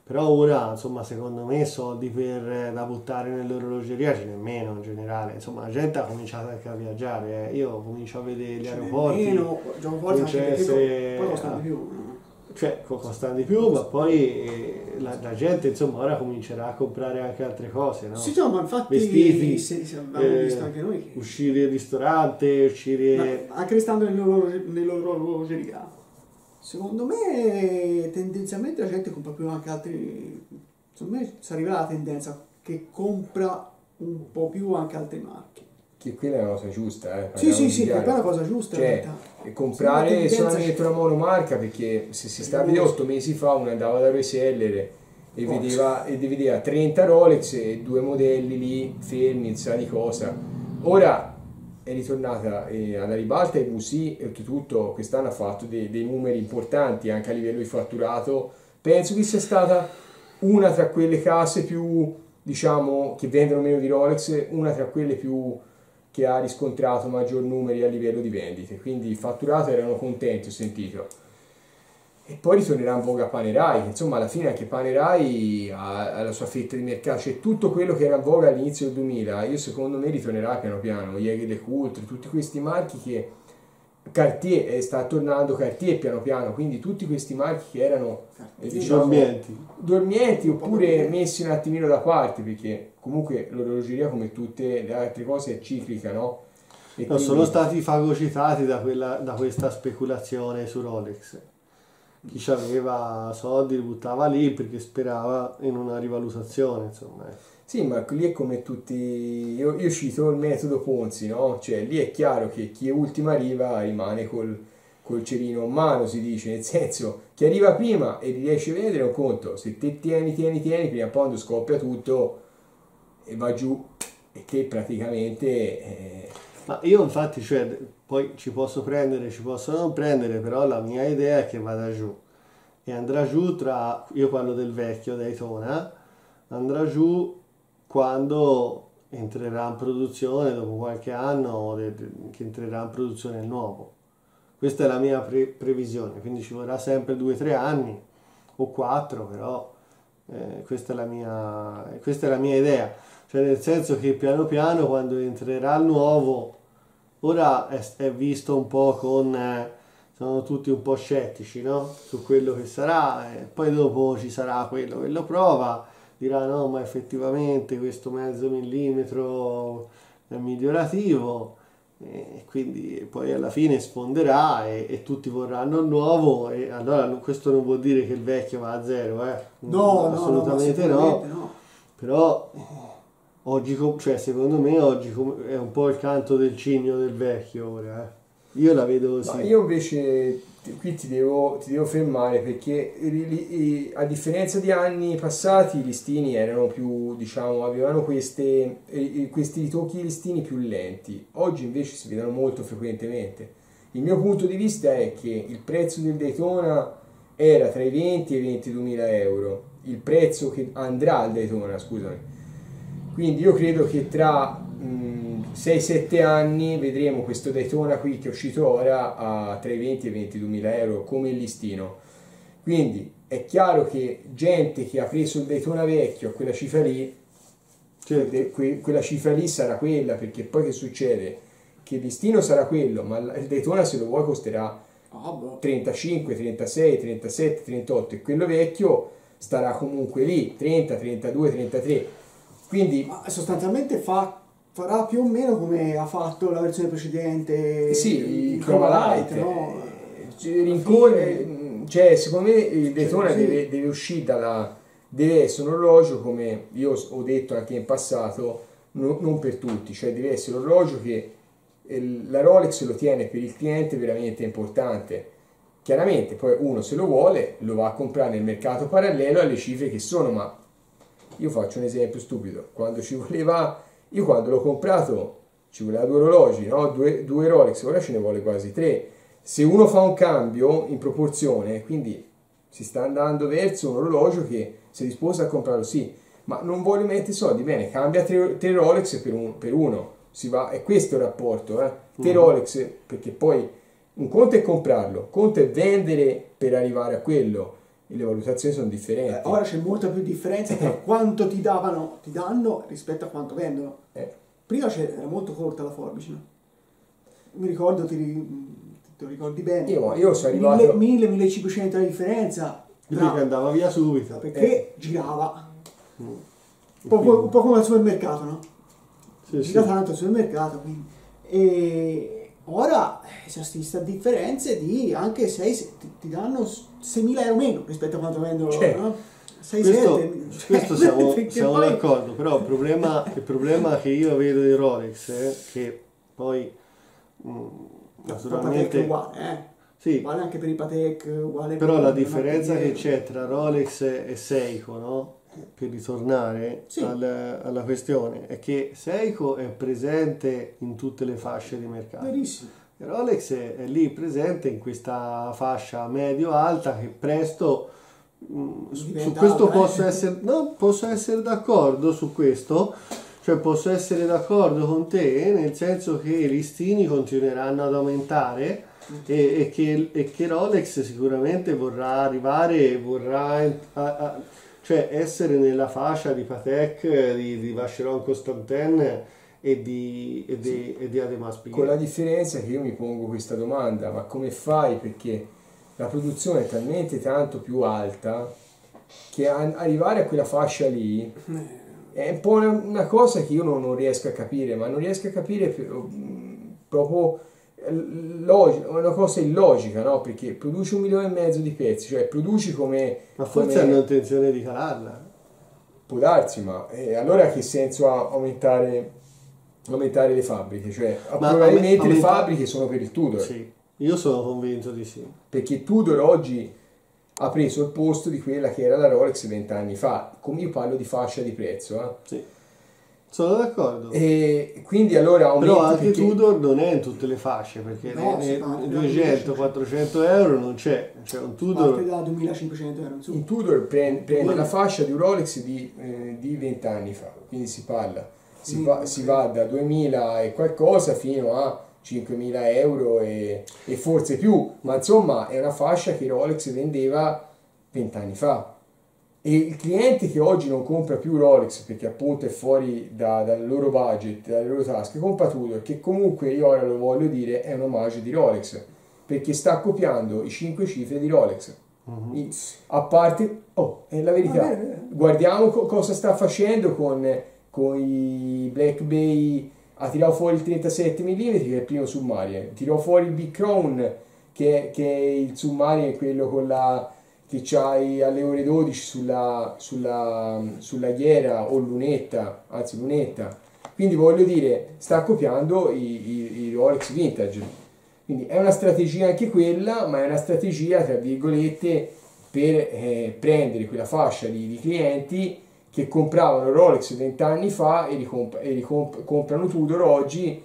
Però ora, insomma, secondo me soldi per, da buttare nell'orologeria ce n'è meno in generale. Insomma, la gente ha cominciato anche a viaggiare. eh. Io comincio a vedere gli aeroporti. Meno, anche comincia a perché essere- poi costano più. Cioè, co- costano di più, ma poi eh, la, la gente, insomma, ora comincerà a comprare anche altre cose, no? Sì, no, ma infatti Vestiti, se, se abbiamo eh, visto anche noi che Uscire al ristorante, uscire... Ma anche restando nell'orologe- nell'orologeria, secondo me tendenzialmente la gente compra più anche altri. Secondo me si arriverà alla tendenza che compra un po' più anche altre marche. Che quella è una cosa giusta, eh? Sì, sì, sì, è una cosa giusta Cioè, e comprare solamente una monomarca perché se si sta a vedere 8 mesi fa uno andava da reseller e Oh, vedeva, e vedeva 30 Rolex e due modelli lì fermi, sa di cosa. Ora è ritornata eh, alla ribalta e e oltretutto quest'anno ha fatto dei, dei numeri importanti anche a livello di fatturato. Penso che sia stata una tra quelle case più, diciamo, che vendono meno di Rolex, una tra quelle più che ha riscontrato maggior numeri a livello di vendite, quindi il fatturato erano contenti, ho sentito. E poi ritornerà in voga Panerai, insomma alla fine anche Panerai ha la sua fetta di mercato, cioè tutto quello che era in voga all'inizio del 2000, io secondo me ritornerà piano piano, Jäger de Coultre, tutti questi marchi che Cartier eh, sta tornando Cartier piano piano, quindi tutti questi marchi che erano eh, diciamo, dormienti. dormienti oppure messi un attimino da parte, perché comunque l'orologeria come tutte le altre cose è ciclica, no? E No, quindi- sono stati fagocitati da, quella- da questa speculazione su Rolex. Chi aveva soldi li buttava lì perché sperava in una rivalutazione, insomma. Sì, ma lì è come tutti. Io, io cito il metodo Ponzi, no? Cioè, lì è chiaro che chi è ultimo arriva rimane col, col cerino in mano, si dice, nel senso, chi arriva prima e riesce a vendere è un conto, se te tieni, tieni, tieni, prima o quando scoppia tutto e va giù e te praticamente. eh, Ma io infatti, cioè, poi ci posso prendere, ci posso non prendere, però la mia idea è che vada giù. E andrà giù tra, io parlo del vecchio Daytona, andrà giù quando entrerà in produzione, dopo qualche anno che entrerà in produzione il nuovo. Questa è la mia pre- previsione, quindi ci vorrà sempre due o tre anni, o quattro, però eh, questa, è la mia, questa è la mia idea. Cioè nel senso che piano piano quando entrerà il nuovo, ora è, è visto un po' con... eh, sono tutti un po' scettici no? su quello che sarà, e poi dopo ci sarà quello che lo prova, dirà no ma effettivamente questo mezzo millimetro è migliorativo e quindi poi alla fine sfonderà e, e tutti vorranno il nuovo e allora questo non vuol dire che il vecchio va a zero, eh? No, assolutamente no, no. no. Però eh, oggi, cioè, secondo me oggi è un po' il canto del cigno del vecchio ora. eh. Io la vedo così. io invece qui ti devo, ti devo fermare perché a differenza di anni passati i listini erano più, diciamo, avevano queste, questi ritocchi di listini più lenti. Oggi invece si vedono molto frequentemente. Il mio punto di vista è che il prezzo del Daytona era tra i 20 e i 22 mila euro. Il prezzo che andrà al Daytona, scusami. Quindi io credo che tra 6-7 anni vedremo questo Daytona qui che è uscito ora a tra i 20 e i 22 mila euro come il listino. Quindi è chiaro che gente che ha preso il Daytona vecchio a quella cifra lì, Certo. que- quella cifra lì sarà quella, perché poi che succede? Che il listino sarà quello, ma il Daytona se lo vuoi costerà Ah, boh. 35, 36, 37, 38 e quello vecchio starà comunque lì, 30, 32, 33. Quindi Ma sostanzialmente fa- farà più o meno come ha fatto la versione precedente Eh sì, il Chromalight, Chromalight, no? eh, cioè, rincorre, mh, cioè secondo me il Daytona sì. deve, deve uscire dalla, deve essere un orologio come io ho detto anche in passato, no- non per tutti, cioè deve essere un orologio che eh, la Rolex lo tiene per il cliente veramente importante. Chiaramente poi uno se lo vuole lo va a comprare nel mercato parallelo alle cifre che sono, ma io faccio un esempio stupido, quando ci voleva, io quando l'ho comprato ci voleva due orologi, no? due, due Rolex, ora ce ne vuole quasi tre. Se uno fa un cambio in proporzione, quindi si sta andando verso un orologio che sei disposto a comprarlo, sì, ma non vuole mettere soldi, bene, cambia tre, tre Rolex per, un- per uno, si va, è questo il rapporto, eh? tre Rolex, perché poi un conto è comprarlo, un conto è vendere per arrivare a quello, le valutazioni sono differenti. Eh, ora c'è molta più differenza tra quanto ti davano, ti danno rispetto a quanto vendono. Eh. Prima c'era era molto corta la forbice, no? Mi ricordo, ti, te lo ricordi bene? Io- io sono arrivato- 1000-1500 di differenza. Tra- che andava via subito. perché girava. Mm. Un po', un po' come al supermercato, no? Sì, sì. gira tanto al supermercato quindi. e ora eh, c'è questa differenze di anche 6 ti, ti danno 6.000 euro meno rispetto a quanto vendono Certo. no? 6 Questo, 7 questo siamo, siamo poi- d'accordo, però il problema, il problema che io vedo di Rolex è che poi mh, è naturalmente uguale eh. sì, uguale anche per i Patek uguale però per- la differenza che c'è tra Rolex e Seiko, no? Per ritornare Sì. al- alla questione, è che Seiko è presente in tutte le fasce di mercato. verissimo E Rolex è, è lì presente in questa fascia medio-alta che presto mm, su, questo eh. posso essere, no, posso essere d'accordo su questo, cioè posso essere d'accordo con te nel senso che i listini continueranno ad aumentare e, e che, e che Rolex sicuramente vorrà arrivare, vorrà a- a- cioè essere nella fascia di Patek, di, di Vacheron Constantin e di, e di, e di Ademas Piguet. Con la differenza che io mi pongo questa domanda, ma come fai? Perché la produzione è talmente tanto più alta che arrivare a quella fascia lì è un po' una, cosa che io non, non riesco a capire, ma non riesco a capire mm, proprio log- è una cosa illogica, no? Perché produci un milione e mezzo di pezzi, cioè produci come... Ma forse come- hanno intenzione di calarla. Può darsi, ma eh, allora che senso ha aumentare, aumentare le fabbriche? Cioè, Ma probabilmente aume- le aumenta- fabbriche sono per il Tudor, Sì, io sono convinto di sì. perché Tudor oggi ha preso il posto di quella che era la Rolex vent'anni fa, come io parlo di fascia di prezzo. eh. Sì. Sono d'accordo. E quindi allora Però anche perché- Tudor non è in tutte le fasce, perché No, parla di 200-400 euro non c'è. C'è un Parte Tudor... da 2500 euro in su. In Tudor prende, prende la fascia di un Rolex di, eh, di 20 anni fa, quindi si parla, si, Mm, va, ok. si va da 2000 e qualcosa fino a 5.000 euro e, e forse più, ma insomma è una fascia che Rolex vendeva 20 anni fa. E il cliente che oggi non compra più Rolex perché appunto è fuori da- dal loro budget, dalle loro tasche, compra Tudor, che comunque io ora lo voglio dire è un omaggio di Rolex, perché sta copiando i 5 cifre di Rolex. I- a parte, oh, è la verità. Ah, vero, vero. Guardiamo co- cosa sta facendo con, con i Black Bay. Ha tirato fuori il 37 mm, che è il primo Submarine. Tirò fuori il Big Crown, che, che è il Submarine, quello con la che c'hai alle ore 12 sulla, sulla, sulla ghiera o lunetta, anzi lunetta. Quindi voglio dire, sta copiando i, i- i Rolex vintage. Quindi è una strategia anche quella, ma è una strategia, tra virgolette, per eh, prendere quella fascia di, di clienti che compravano Rolex vent'anni fa e, ricomp- e ricomp- comprano Tudor oggi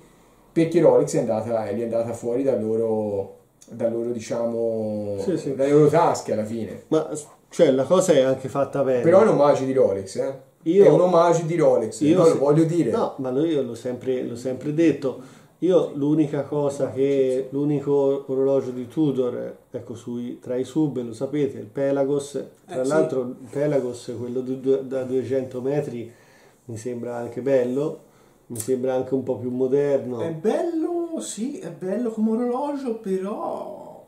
perché Rolex è andata, è andata fuori dal loro, dal loro diciamo, Sì, sì. dalle loro tasche alla fine. Ma cioè la cosa è anche fatta bene. Però è un omaggio di Rolex, eh? Io- è un omaggio di Rolex, Io no, se- lo voglio dire. No, ma lo- io l'ho sempre, l'ho sempre detto. Io l'unica cosa che l'unico orologio di Tudor, ecco, sui, tra i sub, lo sapete, il Pelagos. Tra Eh, sì. l'altro il Pelagos, quello due- da 200 metri, mi sembra anche bello, mi sembra anche un po' più moderno. È bello, sì, è bello come orologio, però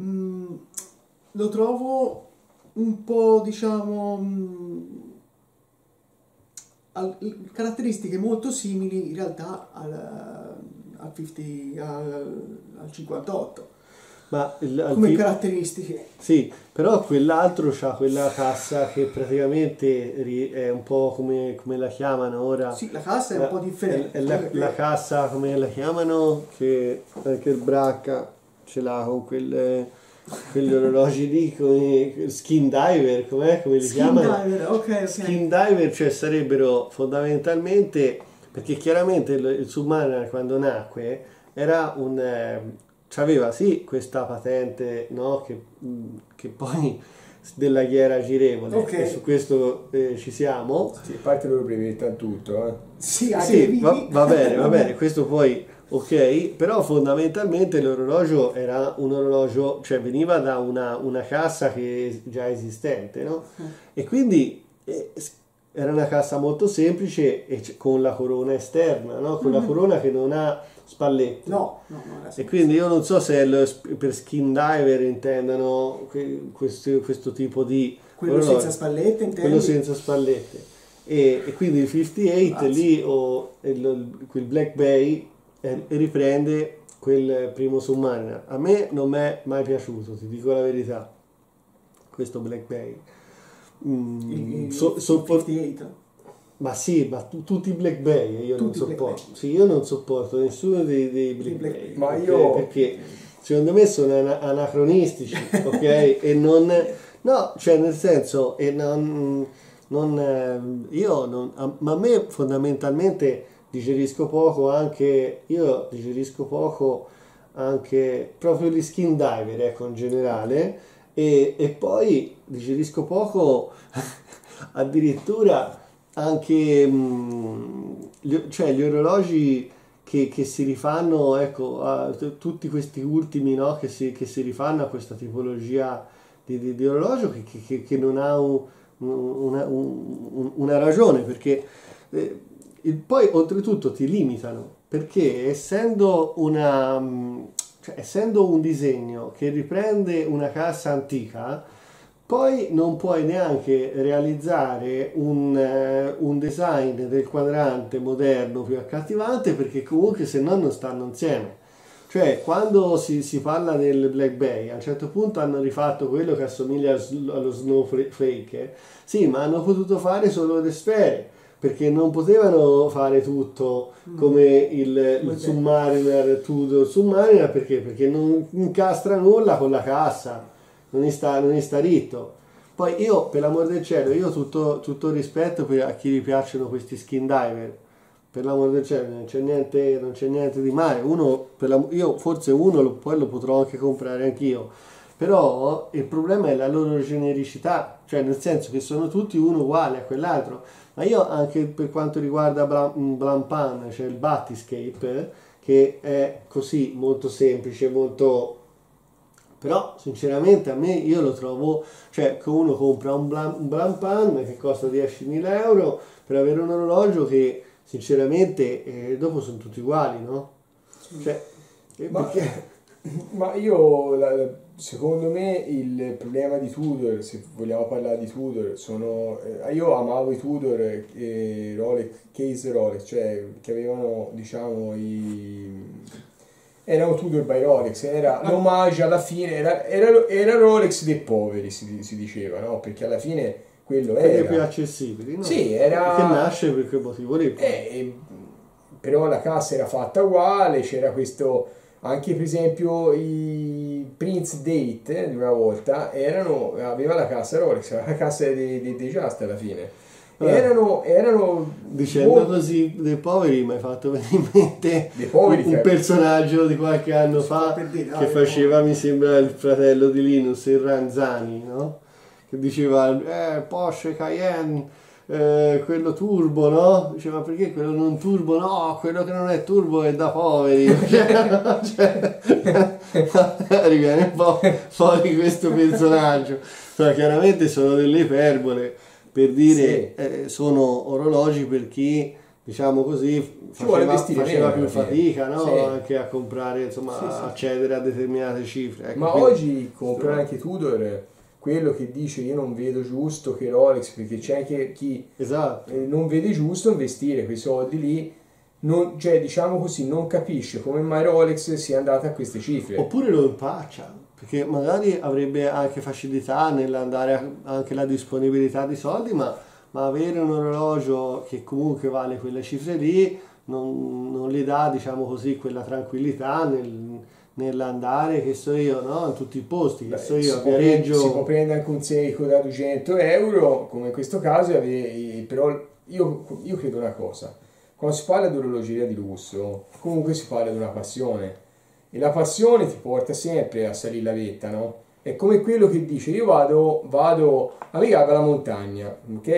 mm, lo trovo un po', diciamo, mm, al- caratteristiche molto simili in realtà al, al 50, al, al 58, Ma il- come fi- caratteristiche. Sì, però quell'altro ha quella cassa che praticamente è un po' come, come la chiamano ora. Sì, la cassa è un po' differente. È la, la cassa come la chiamano? Che anche il Bracca ce l'ha con quelle, quegli orologi lì, come skin diver, com'è? Come li Skin chiamano? diver, ok, ok. Skin diver, cioè sarebbero fondamentalmente, perché chiaramente il, il Submariner quando nacque era un... aveva sì questa patente, no? Che, che poi della ghiera girevole, Ok. e su questo eh, ci siamo. Sì, a parte loro brevettano tutto, eh. Sì, anche Sì, va, va bene, va bene, questo poi ok, però fondamentalmente l'orologio era un orologio, cioè veniva da una, una cassa che è già esistente, no? E quindi eh, era una cassa molto semplice e c- con la corona esterna, no? Con la corona che non ha spallette. No, no, no, E quindi io non so se per skin diver intendano que- questo, questo tipo di Quello senza spallette, intendi? Quello senza spallette. E, e quindi il 58 Grazie. lì o il- quel Black Bay eh, riprende quel primo Submariner. A me non mi è mai piaciuto, ti dico la verità, questo Black Bay. Mm, Il, il, so- il soppor- 58. Ma sì, ma tu- tutti i Black Bay io non Tutti Black sopporto. Sì, io non sopporto nessuno dei, dei Black, Black Bay. Ma perché- io- Perché secondo me sono ana- anacronistici, ok? e non... No, cioè nel senso, e non... non io non... Ma a me fondamentalmente digerisco poco anche... Io digerisco poco anche proprio gli skin diver, ecco, in generale. E, e poi digerisco poco addirittura anche mh, gli, cioè gli orologi che, che si rifanno, ecco, a t- tutti questi ultimi no, che, si, che si rifanno a questa tipologia di, di- di orologio che, che- non ha un- una, un- una ragione, perché eh, poi oltretutto ti limitano, perché essendo una... mh, cioè, essendo un disegno che riprende una cassa antica, poi non puoi neanche realizzare un, eh, un design del quadrante moderno più accattivante perché comunque se no non stanno insieme. Cioè, quando si, si parla del Black Bay, a un certo punto hanno rifatto quello che assomiglia allo Snowflake, eh. sì, ma hanno potuto fare solo le sfere, perché non potevano fare tutto come il, il Submariner Tudor Submariner, perché? Perché non incastra nulla con la cassa non gli sta, non gli sta ritto. Poi io, per l'amor del cielo, io ho tutto, il rispetto a chi gli piacciono questi skin diver. Per l'amor del cielo, non c'è niente, non c'è niente di male. Uno, la- io forse uno lo, poi lo potrò anche comprare anch'io. Però il problema è la loro genericità, cioè nel senso che sono tutti uno uguale a quell'altro. Ma io anche per quanto riguarda Blam- Blampan, cioè il Batiscape, eh, che è così molto semplice, molto però sinceramente a me io lo trovo, cioè che uno compra un, Blam, un Blampan che costa 10.000 euro per avere un orologio che sinceramente eh, dopo sono tutti uguali, no? Cioè, eh, Ma, perché- ma io, la- secondo me, il problema di Tudor, se vogliamo parlare di Tudor, sono... eh, io amavo i Tudor e Rolex, case Rolex, cioè che avevano, diciamo, i... Erano Tudor by Rolex, era l'omaggio alla fine, era, era, era Rolex dei poveri, si, si diceva, no? Perché alla fine quello più era... accessibili, no? Sì, era- Che nasce per quel motivo lì. Eh, però la cassa era fatta uguale, c'era questo, anche per esempio i Prince Date eh, di una volta erano, aveva la cassa Rolex, aveva la cassa dei, dei, dei Just alla fine. Eh. Erano, erano Dicendo così dei poveri mi hai fatto venire in mente poveri un che- personaggio di qualche anno fa dire, che faceva, mi sembra, il fratello di Linus, il Ranzani, no? Che diceva, eh, Porsche Cayenne, eh, quello turbo, no? Diceva, perché quello non turbo? No, quello che non è turbo è da poveri. Cioè, cioè, riviene un po' fuori questo personaggio. Ma chiaramente sono delle iperbole per dire eh, sono orologi per chi diciamo così faceva, faceva più fatica no? Sì. anche a comprare insomma Sì, sì. accedere a determinate cifre ecco, Ma quindi- oggi comprare anche Tudor, quello che dice io non vedo giusto che Rolex, perché c'è anche chi esatto eh, non vede giusto investire quei soldi lì, non, cioè diciamo così, non capisce come mai Rolex sia andata a queste cifre. oppure lo impaccia perché magari avrebbe anche facilità nell'andare anche la disponibilità di soldi ma, ma avere un orologio che comunque vale quelle cifre lì non, non gli dà diciamo così quella tranquillità nel- nell'andare che so io no? in tutti i posti che Beh, so si, io a può prendere, si può Viareggio prendere anche un Seiko da 200 euro, come in questo caso, però io, io credo una cosa, quando si parla di orologeria di lusso, comunque si parla di una passione, e la passione ti porta sempre a salire la vetta, no? È come quello che dice, io vado, vado a me garba la montagna, ok?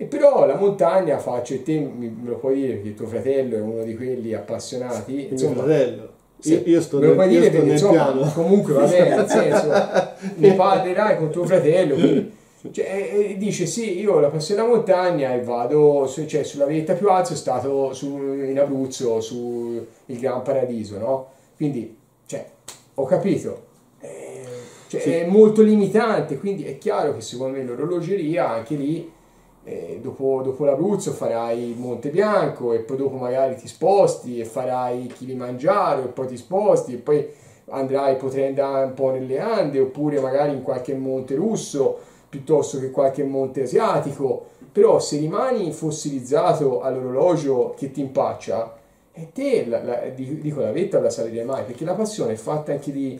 E però la montagna faccio, e te me lo puoi dire perché tuo fratello è uno di quelli appassionati, il mio insomma, fratello sì, io, io sto me lo nel, puoi dire perché nel insomma piano comunque va bene nel senso ne parlerai con tuo fratello quindi, cioè, dice sì io ho la passione della montagna e vado su- cioè, sulla vetta più alta sono stato su- in Abruzzo sul Gran Paradiso no? Quindi cioè, ho capito Eh, cioè, Sì. è molto limitante quindi è chiaro che secondo me l'orologeria anche lì eh, dopo, dopo l'Abruzzo farai Monte Bianco e poi dopo magari ti sposti e farai Kilimangiaro e poi ti sposti e poi andrai, potrai andare un po' nelle Ande oppure magari in qualche monte russo piuttosto che qualche monte asiatico però se rimani fossilizzato all'orologio che ti impaccia e te, la, la- di- dico la vetta la salirei mai perché la passione è fatta anche di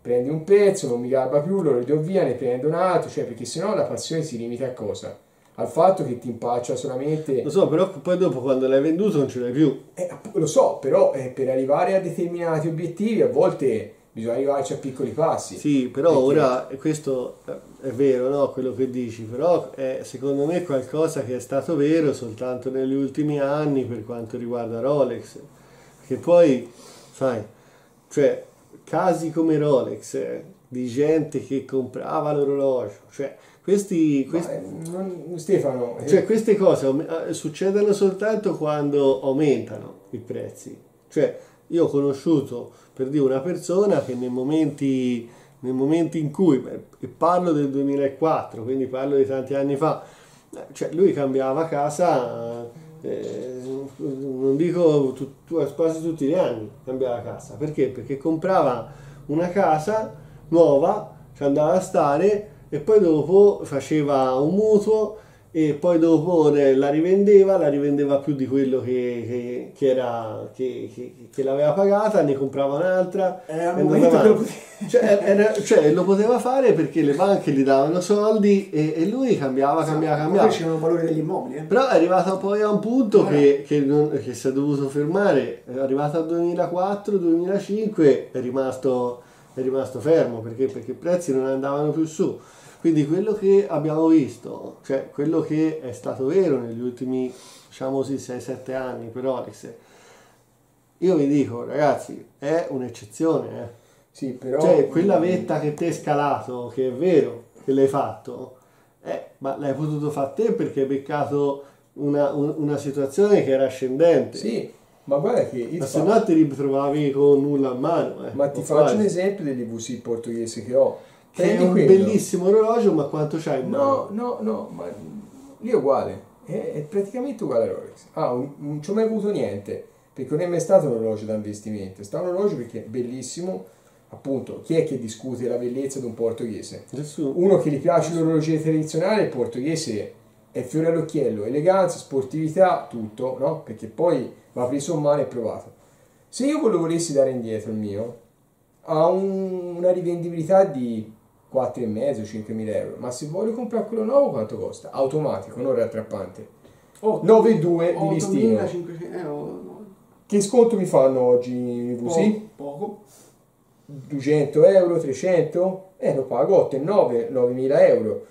prendi un pezzo, non mi garba più, lo rido via, ne prendo un altro, cioè perché sennò la passione si limita a cosa? Al fatto che ti impaccia solamente lo so però poi dopo quando l'hai venduto non ce l'hai più eh, lo so, però eh, per arrivare a determinati obiettivi a volte bisogna arrivarci a piccoli passi. Sì, però Perché- ora questo è vero, no, quello che dici, però è secondo me qualcosa che è stato vero soltanto negli ultimi anni per quanto riguarda Rolex. Che poi, sai, cioè, casi come Rolex, eh, di gente che comprava l'orologio, cioè, questi, questi- eh, non- Stefano, eh, cioè, queste cose eh, succedono soltanto quando aumentano i prezzi. Cioè, io ho conosciuto per dire una persona che nei momenti, nei momenti in cui, e parlo del 2004, quindi parlo di tanti anni fa, cioè lui cambiava casa, eh, non dico tu- quasi tutti gli anni, cambiava casa. Perché? Perché comprava una casa nuova, ci andava a stare e poi dopo faceva un mutuo e poi dopo eh, la rivendeva, la rivendeva più di quello che, che- che era, che, che- che l'aveva pagata, ne comprava un'altra. Era e momento che lo avanti. Cioè, era- cioè, lo poteva fare perché le banche gli davano soldi e, e lui cambiava, cambiava, Poi cambiava. c'erano il valore degli immobili. eh. Però è arrivato poi a un punto che, che non- che si è dovuto fermare, è arrivato al 2004-2005 è rimasto, è rimasto fermo perché, perché i prezzi non andavano più su. Quindi quello che abbiamo visto, cioè quello che è stato vero negli ultimi, diciamo così, 6-7 anni per Rolex, io vi dico ragazzi, è un'eccezione. eh. sì, però... Cioè, quella vetta che ti hai scalato, che è vero che l'hai fatto, eh, ma l'hai potuto fare te perché hai beccato una, un- una situazione che era ascendente. Sì, ma guarda che... Ma se no ti ritrovavi con nulla a mano. eh, Ma ti faccio quasi. un esempio dell'IVC portoghese che ho. Che è Prendi un quello. bellissimo orologio, ma quanto c'hai in mano? No, no, no, ma lì è uguale. È, è praticamente uguale a Rolex. Ah, un- non ci ho mai avuto niente, perché non è mai stato un orologio da investimento. È stato un orologio perché è bellissimo. Appunto, chi è che discute la bellezza di un portoghese? Gesù. Uno che gli piace l'orologeria tradizionale, il portoghese è fiore all'occhiello, eleganza, sportività, tutto, no? Perché poi va preso in mano e provato. Se io lo volessi dare indietro il mio, ha un- una rivendibilità di 4,5-5 mila euro, ma se voglio comprare quello nuovo quanto costa? Automatico, non rattrappante. 9,2 di listino. 8.500 eh, no, no, Che sconto mi fanno oggi i VC? poco, poco. 200 euro, 300? Eh, lo pago 8 e 9, 9.000 euro.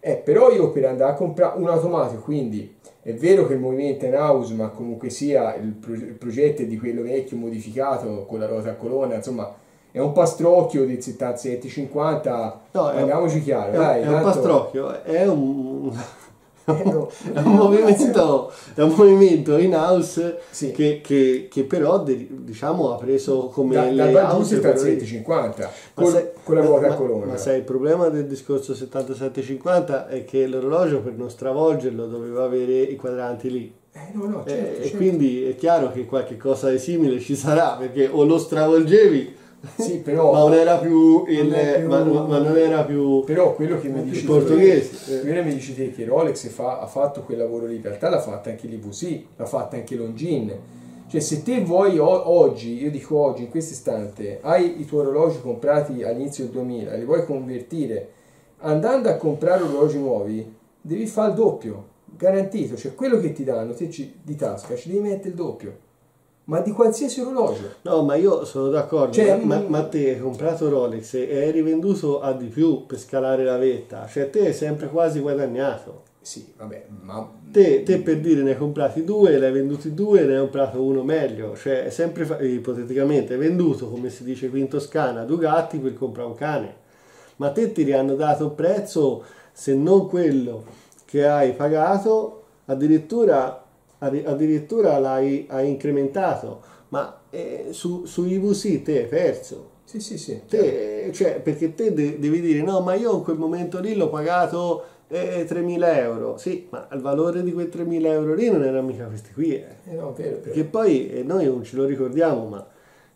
Eh, però io per andare a comprare un automatico, quindi è vero che il movimento è in house, ma comunque sia il, pro- il progetto è di quello vecchio modificato con la ruota a colonna, insomma è un pastrocchio del 77-50, No, è- parliamoci chiaro, È, dai, è un pastrocchio, è un, Eh, no. è un movimento, è un movimento in house Sì. che, che- che però diciamo ha preso come Da, le Bajus house per- 750 Ma con, sai- con la ruota ma- a colonna. Ma sai, il problema del discorso 77-50 è che l'orologio per non stravolgerlo doveva avere i quadranti lì. Eh, no, no, Eh, certo, e certo. quindi è chiaro che qualche cosa di simile ci sarà, perché o lo stravolgevi, Sì, però- ma non era più il, Non più- ma, ma non era più Però quello che mi il dici portoghese. tu, quello mi dici te che Rolex fa- ha fatto quel lavoro lì, in realtà l'ha fatta anche l'IVC, l'ha fatta anche Longines. Cioè se te vuoi oggi, io dico oggi, in questo istante, hai i tuoi orologi comprati all'inizio del 2000 e li vuoi convertire, andando a comprare orologi nuovi, devi fare il doppio, garantito. Cioè quello che ti danno te ci- di tasca, ci devi mettere il doppio. Ma di qualsiasi orologio. No, ma io sono d'accordo, Cioè, ma, mm, ma te hai comprato Rolex e hai rivenduto a di più per scalare la vetta, cioè te hai sempre quasi guadagnato. Sì, vabbè, ma... Te, te per dire ne hai comprati due, ne hai venduti due, ne hai comprato uno meglio, cioè sempre ipoteticamente hai venduto, come si dice qui in Toscana, due gatti per comprare un cane, ma te ti hanno dato un prezzo, se non quello che hai pagato, addirittura, addi- addirittura l'hai hai incrementato, ma eh, su, su IVC te hai perso. Sì, sì, sì. Te, cioè, perché te de- devi dire no, ma io in quel momento lì l'ho pagato eh, 3.000 euro. Sì, ma il valore di quei 3.000 euro lì non era mica questi qui. eh. Eh, no, vero, vero. Perché poi eh, noi non ce lo ricordiamo, ma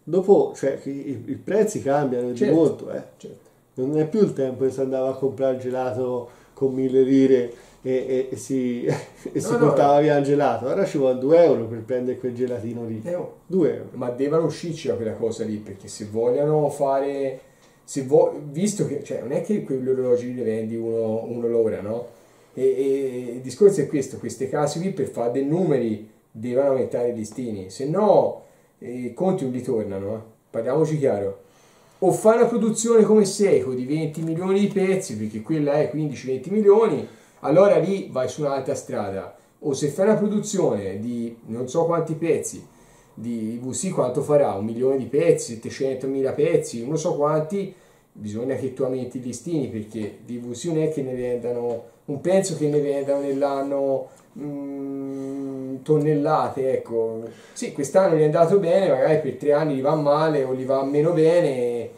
dopo cioè, i, i- i prezzi cambiano Certo. di molto. Eh. Certo. Non è più il tempo che si andava a comprare il gelato con 1.000 lire e, e- e si, e si no, portava via il gelato. Ora ci vuole 2 euro per prendere quel gelatino lì. Eh, oh. 2 euro. Ma devono uscirci da quella cosa lì, perché se vogliono fare... Se vo- visto che... Cioè, non è che quegli orologi li vendi uno, uno l'ora, no? E, e il discorso è questo, questi casi qui per fare dei numeri devono aumentare i listini, se no eh, i conti non li tornano, eh. parliamoci chiaro. O fai una produzione come Seiko di 20 milioni di pezzi, perché quella è 15-20 milioni, allora lì vai su un'altra strada. O se fai una produzione di non so quanti pezzi, di VC quanto farà? Un milione di pezzi, 700 mila pezzi, non so quanti, bisogna che tu aumenti i listini perché di è che ne vendano, un pezzo che ne vendano nell'anno mm, tonnellate, ecco. Sì, quest'anno gli è andato bene, magari per tre anni gli va male o gli va meno bene,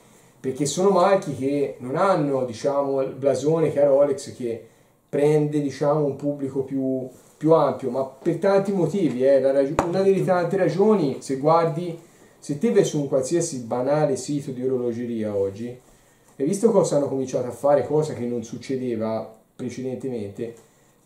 perché sono marchi che non hanno, diciamo, il blasone che ha Rolex che prende, diciamo, un pubblico più, più ampio, ma per tanti motivi, eh. una delle tante ragioni, se guardi, se te vai su un qualsiasi banale sito di orologeria oggi, hai visto cosa hanno cominciato a fare, cosa che non succedeva precedentemente?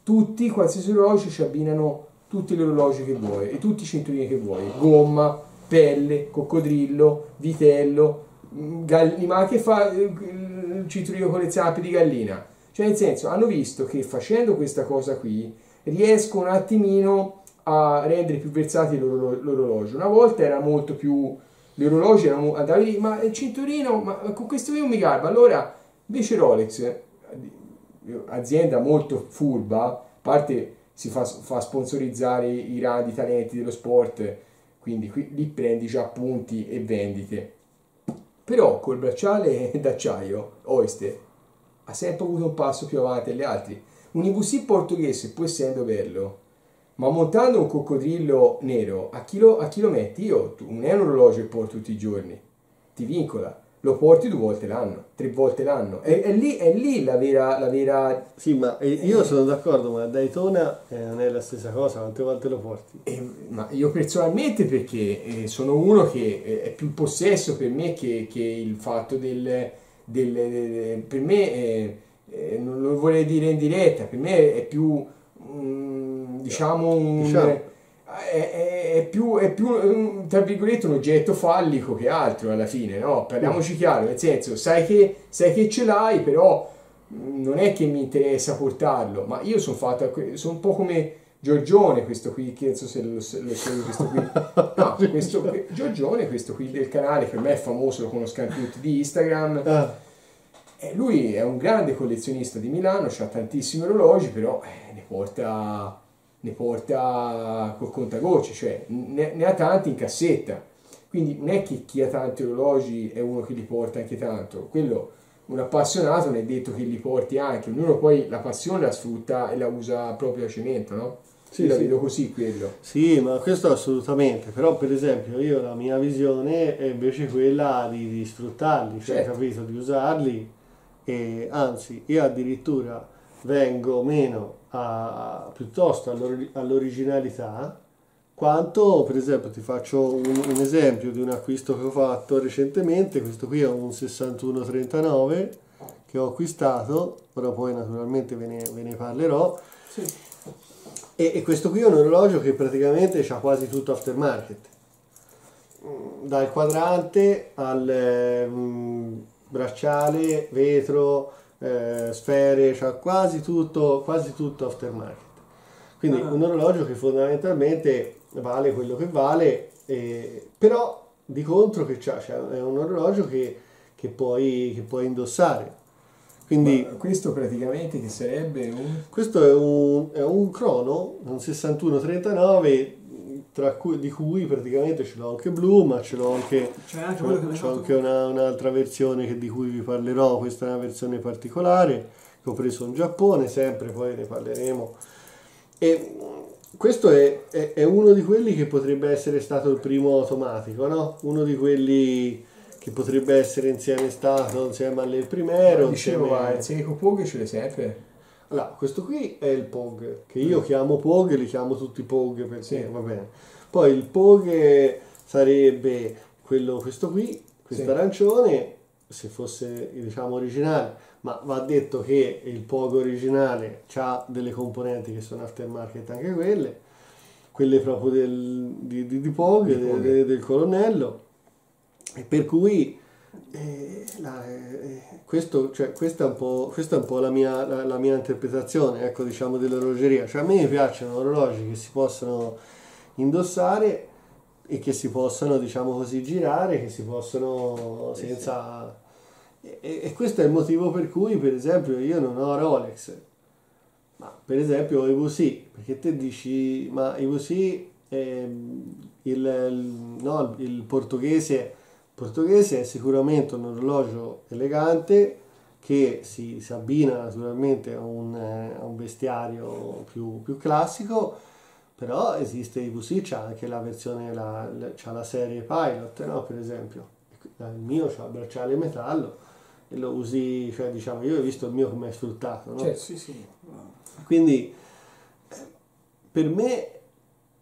Tutti, qualsiasi orologio ci abbinano tutti gli orologi che vuoi e tutti i cinturini che vuoi, gomma, pelle, coccodrillo, vitello, mm, galli- ma che fa il cinturino con le zampe di gallina? Cioè nel senso, hanno visto che facendo questa cosa qui riescono un attimino a rendere più versatile l'oro- l'orologio. Una volta era molto più... Gli orologi erano... Andavi lì, ma il cinturino, ma con questo io mi garba. Allora, invece Rolex, eh, azienda molto furba, a parte si fa, fa sponsorizzare i grandi talenti dello sport, quindi qui, lì prendi già punti e vendite. Però col bracciale d'acciaio, Oyster, ha sempre avuto un passo più avanti degli altri. Un IVC portoghese, pur essendo bello, ma montando un coccodrillo nero, a chi lo, a chi lo metti? Io, tu- non è un orologio che porto tutti i giorni, ti vincola, lo porti due volte l'anno, tre volte l'anno. È, è lì, è lì la vera, la vera Sì, ma eh, io sono d'accordo, ma Daytona eh, non è la stessa cosa, quante volte lo porti? Eh, ma io personalmente perché eh, sono uno che eh, è più possesso per me che, che il fatto del, del- per me eh, eh, non lo vorrei dire in diretta per me è più mm, diciamo un Diciamo. è, è- è più, è più un- tra virgolette un oggetto fallico che altro alla fine no? parliamoci chiaro nel senso sai che, sai che ce l'hai però mm, non è che mi interessa portarlo ma io sono fatto a sono un po' come Giorgione questo qui che non so se lo, se lo segui questo qui no questo que- Giorgione questo qui del canale che per me è famoso lo conoscono tutti di Instagram Ah, eh, lui è un grande collezionista di Milano, ha tantissimi orologi, però eh, ne porta, ne porta col contagocce, cioè ne, ne ha tanti in cassetta. Quindi non è che chi ha tanti orologi è uno che li porta anche tanto, quello un appassionato non è detto che li porti anche, ognuno poi la passione la sfrutta e la usa proprio a cemento, no? Sì, Io la sì. vedo così quello. Sì, ma questo assolutamente, però per esempio io la mia visione è invece quella di, di sfruttarli, cioè Certo. capito, di usarli e anzi io addirittura vengo meno a, piuttosto all'ori- all'originalità quanto per esempio ti faccio un, un esempio di un acquisto che ho fatto recentemente, questo qui è un 6139 che ho acquistato, ora poi naturalmente ve ne, ve ne parlerò. E, e questo qui è un orologio che praticamente ha quasi tutto aftermarket. Dal quadrante al ehm, bracciale, vetro, eh, sfere, c'ha quasi tutto, quasi tutto aftermarket. Quindi Ah. un orologio che fondamentalmente vale quello che vale, eh, però di contro che c'ha, cioè è un orologio che, che puoi, che puoi indossare. Quindi Ma questo praticamente che sarebbe un... questo è un, è un crono, un 6139, tra cui, di cui praticamente ce l'ho anche blu, ma ce l'ho anche, C'è anche fatto anche una- un'altra versione che- di cui vi parlerò, questa è una versione particolare che ho preso in Giappone, sempre poi ne parleremo. E questo è, è- è uno di quelli che potrebbe essere stato il primo automatico, no? Uno di quelli che potrebbe essere insieme stato insieme al primero. Dicevo, insieme- il Seiko Poghe ce l'hai sempre? Allora, questo qui è il POG, che io chiamo POG, li chiamo tutti POG perché Sì. va bene. Poi il POG sarebbe quello, questo qui, questo Sì. arancione, se fosse diciamo originale, ma va detto che il POG originale ha delle componenti che sono aftermarket anche quelle, quelle proprio del, di, di, di POG, Di POG. de- del colonnello, e per cui eh, la- eh, questo, cioè, questa è un po', questa è un po' la, mia, la, la mia interpretazione ecco, diciamo, dell'orologeria. Cioè, a me piacciono orologi che si possono indossare e che si possono, diciamo così, girare, che si possono senza... E, e questo è il motivo per cui, per esempio, io non ho Rolex, ma per esempio ho Ivusi, perché te dici, ma Ivusi, ehm, il, il, no, il portoghese, portoghese è sicuramente un orologio elegante che si, si abbina naturalmente a un, a un vestiario più, più classico, però esiste Ivusi, c'è anche la versione, la, c'ha la serie Pilot, no? per esempio. Il mio c'ha il bracciale metallo e lo usi, cioè diciamo, io ho visto il mio come è sfruttato, no? Certo. Sì, sì. Quindi per me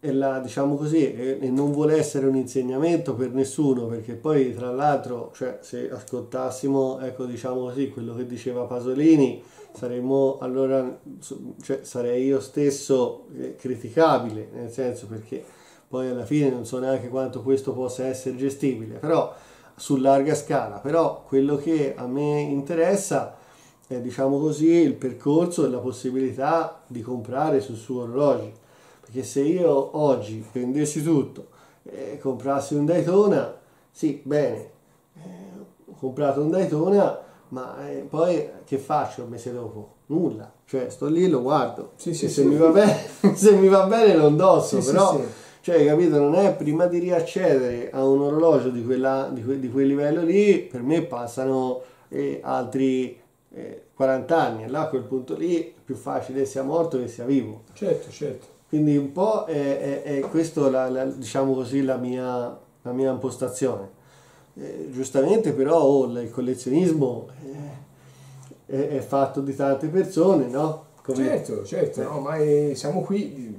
è la, diciamo così, e, e non vuole essere un insegnamento per nessuno, perché poi tra l'altro, cioè, se ascoltassimo, ecco, diciamo così, quello che diceva Pasolini, saremmo allora, cioè, sarei io stesso eh, criticabile, nel senso perché poi alla fine non so neanche quanto questo possa essere gestibile, però su larga scala, però quello che a me interessa è diciamo così il percorso e la possibilità di comprare sul suo orologio, perché se io oggi prendessi tutto e comprassi un Daytona, sì, bene, eh, ho comprato un Daytona, ma eh, poi che faccio il mese dopo? Nulla, cioè sto lì e lo guardo, Sì, sì, e sì. se, Mi va bene, se mi va bene lo indosso, però... Cioè, capito, non è prima di riaccedere a un orologio di, quella, di, que- di quel livello lì, per me passano eh, altri eh, 40 anni, e là a quel punto lì è più facile sia morto che sia vivo. Certo, certo. Quindi un po' è, è, è questo, la, la- diciamo così, la mia, la mia impostazione. Eh, giustamente però oh, il collezionismo eh, è, è fatto di tante persone, no? Come- Certo, certo, no, ma eh, siamo qui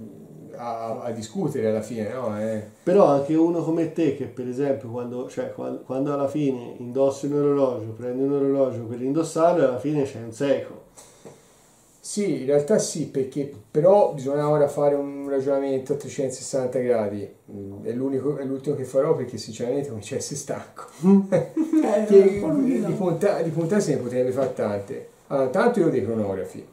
a, a discutere alla fine, no? Eh, Però anche uno come te che per esempio quando, cioè, quando, quando alla fine indossi un orologio, prendi un orologio per indossarlo, alla fine c'è un secolo. Sì, in realtà sì, perché però bisogna ora fare un ragionamento a 360 gradi. Mm, È, l'unico, è l'ultimo che farò perché sinceramente comincio a essere stanco. Eh, che po' di, punta- di puntate se ne potrebbe fare tante. Allora, tanto io ho dei cronografi.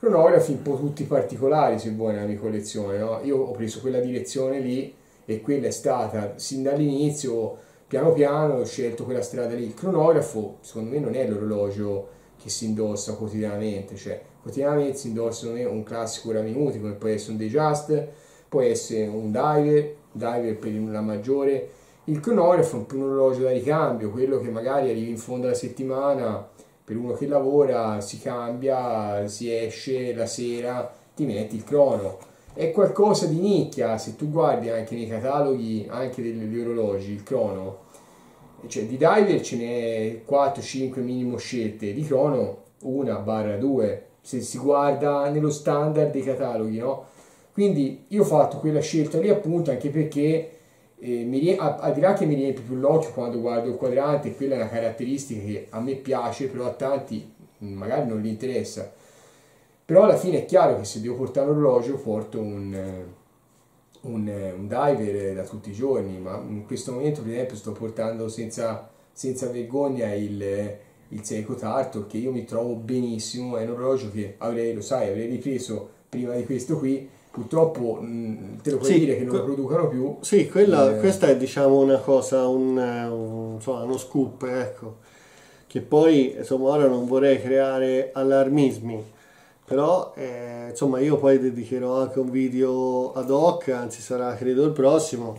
Cronografi un po' tutti particolari se vuoi nella mia collezione, no? Io ho preso quella direzione lì e quella è stata sin dall'inizio, piano piano ho scelto quella strada lì. Il cronografo, secondo me, non è l'orologio che si indossa quotidianamente, cioè quotidianamente si indossa secondo me, un classico ora minuti come può essere un Dayjust, può essere un diver, diver per la maggiore. Il cronografo è un orologio da ricambio, quello che magari arrivi in fondo alla settimana, per uno che lavora si cambia, si esce la sera, ti metti il crono. È qualcosa di nicchia, se tu guardi anche nei cataloghi anche degli, degli orologi, il crono, cioè di diver ce n'è 4-5 minimo scelte, di crono una barra 2, se si guarda nello standard dei cataloghi, no? Quindi io ho fatto quella scelta lì appunto anche perché eh, mi a- al di che mi riempie più l'occhio quando guardo il quadrante, quella è una caratteristica che a me piace, però a tanti mh, magari non gli interessa. Però alla fine è chiaro che se devo portare un orologio porto un, eh, un, eh, un diver da tutti i giorni, ma in questo momento per esempio sto portando senza, senza vergogna il, eh, il Seiko Tartor che io mi trovo benissimo, è un orologio che avrei, lo sai, avrei ripreso prima di questo qui, purtroppo mh, te lo puoi Sì, dire che non lo producono più. Sì, quella- Eh. questa è diciamo una cosa, un, un- insomma, uno scoop, ecco, che poi insomma ora non vorrei creare allarmismi, però eh, insomma io poi dedicherò anche un video ad hoc, anzi sarà credo il prossimo,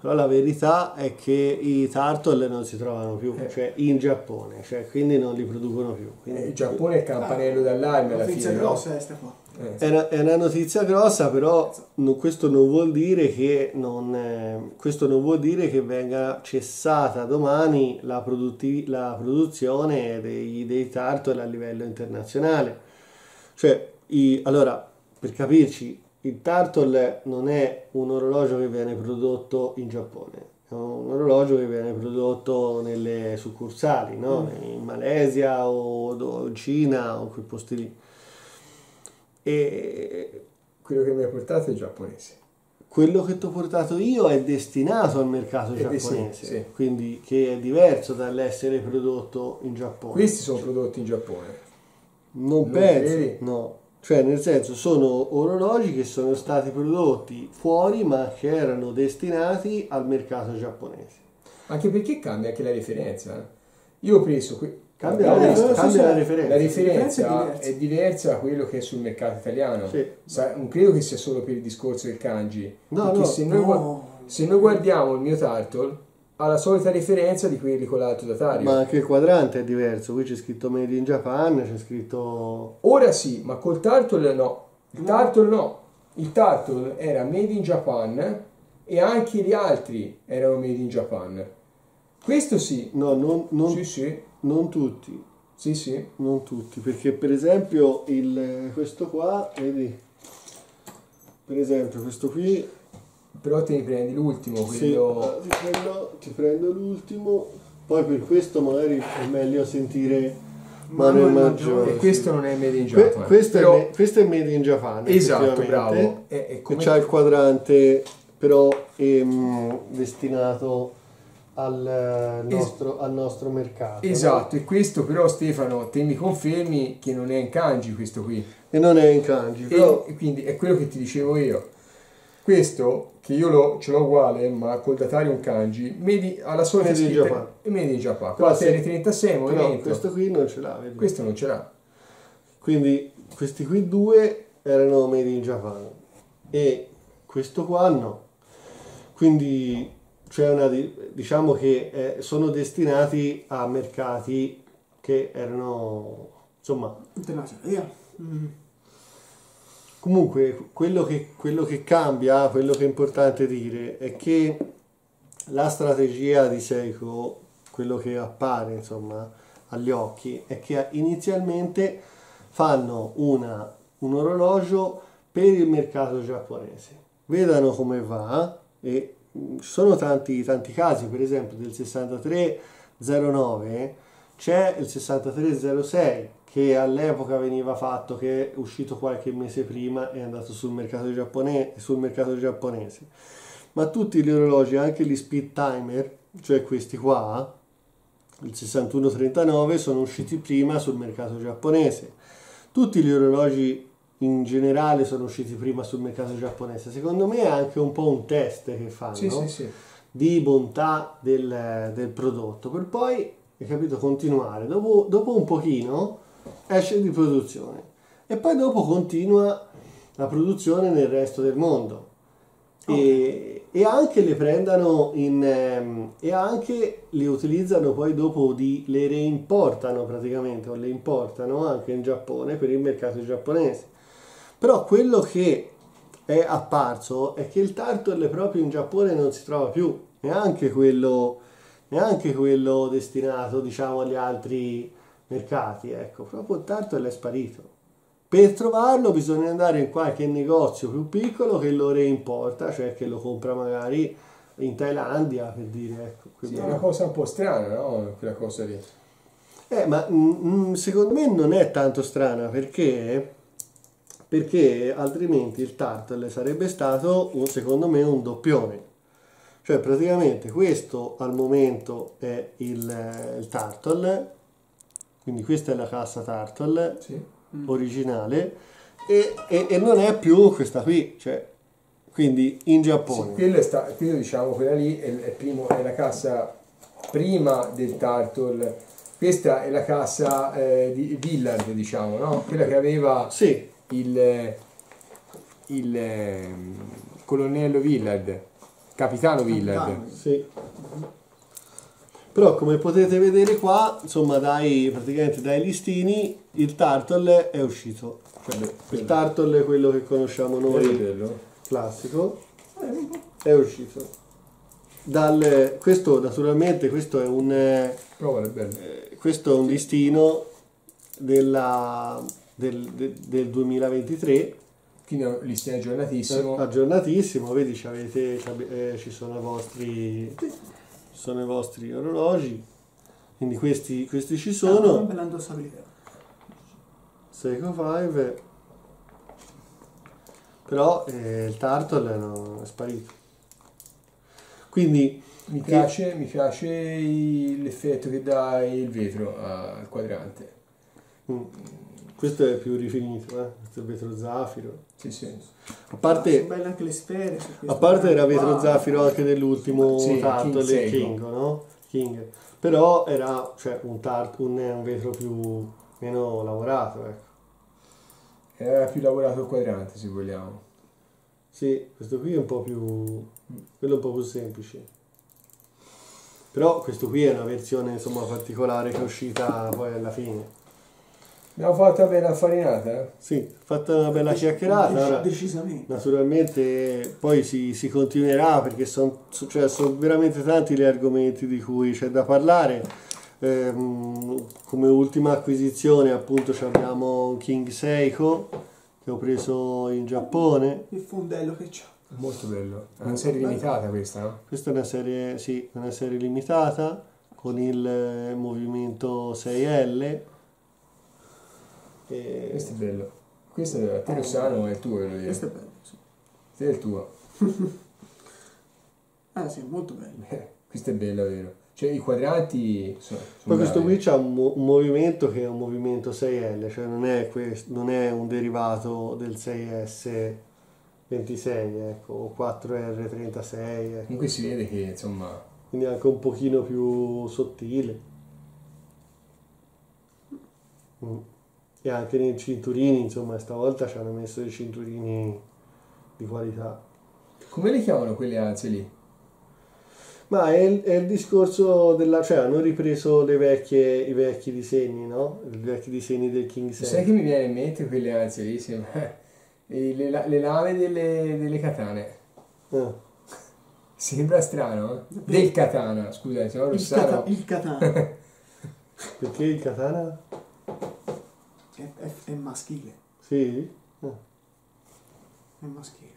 però la verità è che i turtle non si trovano più, Eh. cioè in Giappone, cioè quindi non li producono più. Quindi- Eh, Il Giappone è il campanello d'allarme alla Notizia fine. no? grossa qua. Eh, È una, è una notizia grossa, però no- questo non vuol dire che non, eh, questo non vuol dire che venga cessata domani la, produttiv- la produzione dei, dei turtle a livello internazionale. Cioè, i- allora, per capirci, il turtle non è un orologio che viene prodotto in Giappone, è un orologio che viene prodotto nelle succursali, no? in Malesia o in Cina o quei posti lì. E quello che mi ha portato è giapponese. quello che ti ho portato io è destinato al mercato sì, giapponese, sì. quindi che è diverso dall'essere prodotto in Giappone. Questi sono prodotti in Giappone. non non penso, credi? no, Cioè, nel senso, sono orologi che sono stati prodotti fuori ma che erano destinati al mercato giapponese. Anche perché cambia anche la referenza. eh. Io ho preso... que- Cambia, la, sì, cambia la referenza. La referenza è è diversa da quello che è sul mercato italiano. Sì. Sa- non credo che sia solo per il discorso del kanji. No, perché no, se, noi, No. se noi guardiamo il mio turtle, la solita referenza di quelli con l'alto datario. Ma anche il quadrante è diverso. Qui c'è scritto Made in Japan, c'è scritto. Ora sì, ma col turtle no. Il turtle no. Il turtle era made in Japan e anche gli altri erano made in Japan. Questo sì. No, non, non- Sì, sì. non tutti. Sì, sì. Non tutti, perché per esempio il, questo qua, vedi, per esempio questo qui, Però te ne prendi l'ultimo, sì, quello... eh, ti, prendo, ti prendo l'ultimo, poi per questo magari è meglio sentire Manuel Maggiore. E questo non è made in Que- Japan. questo, Però- è, me- questo è Made in Japan. Esatto, bravo. È, è E come... c'ha il quadrante però ehm, destinato al, eh, nostro, al nostro mercato. no? Esatto, e questo però Stefano, te mi confermi che non è in kanji questo qui. E non è in kanji, E, però e quindi è quello che ti dicevo io. Questo, che io lo- ce l'ho uguale, ma col datario un kanji, made- ha la solita Made in scritta Japan. è made in Japan. Qua sì. serie 36 però movimento. questo qui non ce l'ha, vedi? questo non ce l'ha. Quindi questi qui due erano made in Japan e questo qua no. Quindi c'è una di- diciamo che eh, sono destinati a mercati che erano insomma Internazionale. via. Mm. Comunque, quello che, quello che cambia, quello che è importante dire, è che la strategia di Seiko, quello che appare insomma agli occhi, è che inizialmente fanno una- un orologio per il mercato giapponese. Vedano come va e mh, ci sono tanti, tanti casi, per esempio del 6309 c'è il 6306 che all'epoca veniva fatto che è uscito qualche mese prima e è andato sul mercato, giappone- sul mercato giapponese. Ma tutti gli orologi anche gli speed timer cioè questi qua il 6139 sono usciti prima sul mercato giapponese. Tutti gli orologi in generale sono usciti prima sul mercato giapponese. Secondo me è anche un po' un test che fanno Sì, sì, sì. di bontà del, del prodotto. Per poi hai capito continuare. Dopo, dopo un pochino esce di produzione. E poi dopo continua la produzione nel resto del mondo. E, e anche le prendano in ehm, e anche le utilizzano poi dopo di le reimportano praticamente o le importano anche in Giappone per il mercato giapponese. Però quello che è apparso è che il turtle proprio in Giappone non si trova più, neanche quello, neanche quello destinato diciamo agli altri mercati, ecco, proprio il turtle è sparito. Per trovarlo bisogna andare in qualche negozio più piccolo che lo reimporta, cioè che lo compra magari in Thailandia per dire, ecco. Sì, è una cosa un po' strana, no? Quella cosa lì. eh, ma mm, mm, secondo me non è tanto strana perché, perché altrimenti il turtle sarebbe stato, un- secondo me, un doppione. Cioè praticamente questo al momento è il, eh, il turtle, quindi questa è la cassa turtle Sì. originale e, e- e non è più questa qui, cioè, quindi in Sì, Giappone. quello è sta- quello, diciamo, quella lì è, è primo- è la cassa prima del Turtle. Questa è la cassa eh, di Villard, diciamo, no? Quella che aveva Sì, il, il ehm, colonnello Villard, capitano Villard. Capitano. Sì. Però come potete vedere qua, insomma, dai, praticamente dai listini, il turtle è uscito. Cioè, il turtle è quello che conosciamo noi, bello. classico, è uscito. Dal, questo naturalmente questo è un, eh, questo è un listino della, del, de- del 2023 Quindi è un listino aggiornatissimo. aggiornatissimo, vedi ci, avete, ci eh, ci sono i vostri ci sono i vostri orologi, quindi questi, questi ci sono, bella indossabilità. Seiko 5, però eh, il turtle no, è sparito. Quindi Mi che- piace, mi piace l'effetto che dà il vetro al quadrante. Mm. Questo è più rifinito, eh? questo è il vetro zaffiro. Sì, sì. A parte, Sono belle anche le sfere. a parte era vetro qua. zaffiro anche dell'ultimo Sì, King del Seiko. King, no? King. Però era cioè, un, tar- un, un vetro più meno lavorato, ecco. Era più lavorato il quadrante, se vogliamo. Sì, questo qui è un po' più. quello è un po' più semplice. Però questo qui è una versione insomma particolare che è uscita poi alla fine. Abbiamo fatto una bella farinata, eh? Sì, fatta una bella chiacchierata. Dec- ora- Decisamente. Naturalmente poi si, si continuerà perché sono veramente tanti gli argomenti di cui c'è da parlare. Ehm, come ultima acquisizione appunto ci abbiamo un King Seiko che ho preso in Giappone. Il fondello che c'ha. Molto bello. È una serie limitata questa, no? Questa è una serie, sì, una serie limitata con il eh, movimento 6L. E- Questo è bello. Questo è a te Rossano è il tuo, quello lì. Questo è bello. Sì. Sì, è il tuo. Ah sì, molto bello. Eh, questo è bello, vero? Cioè i quadranti sono, sono Poi questo bravi. qui c'ha un, mo- un movimento che è un movimento 6L, cioè non è, quest- non è un derivato del 6S26, ecco, o 4R36, ecco. Comunque si vede che, insomma, quindi anche un pochino più sottile. Mm. E anche nei cinturini, insomma, stavolta ci hanno messo dei cinturini di qualità. come le chiamano quelle alze lì? Ma è il, è il discorso della... cioè hanno ripreso le vecchie, i vecchi disegni, no? I vecchi disegni del King Sai 6. che mi viene in mente quelle alze lì? Sembra- le, la- le lame delle, delle katane. Ah. Sembra strano, eh? Del katana, scusa, se no Il, Rossano... cata- il katana Perché il katana? È, è- è maschile. Sì? Ah. È maschile.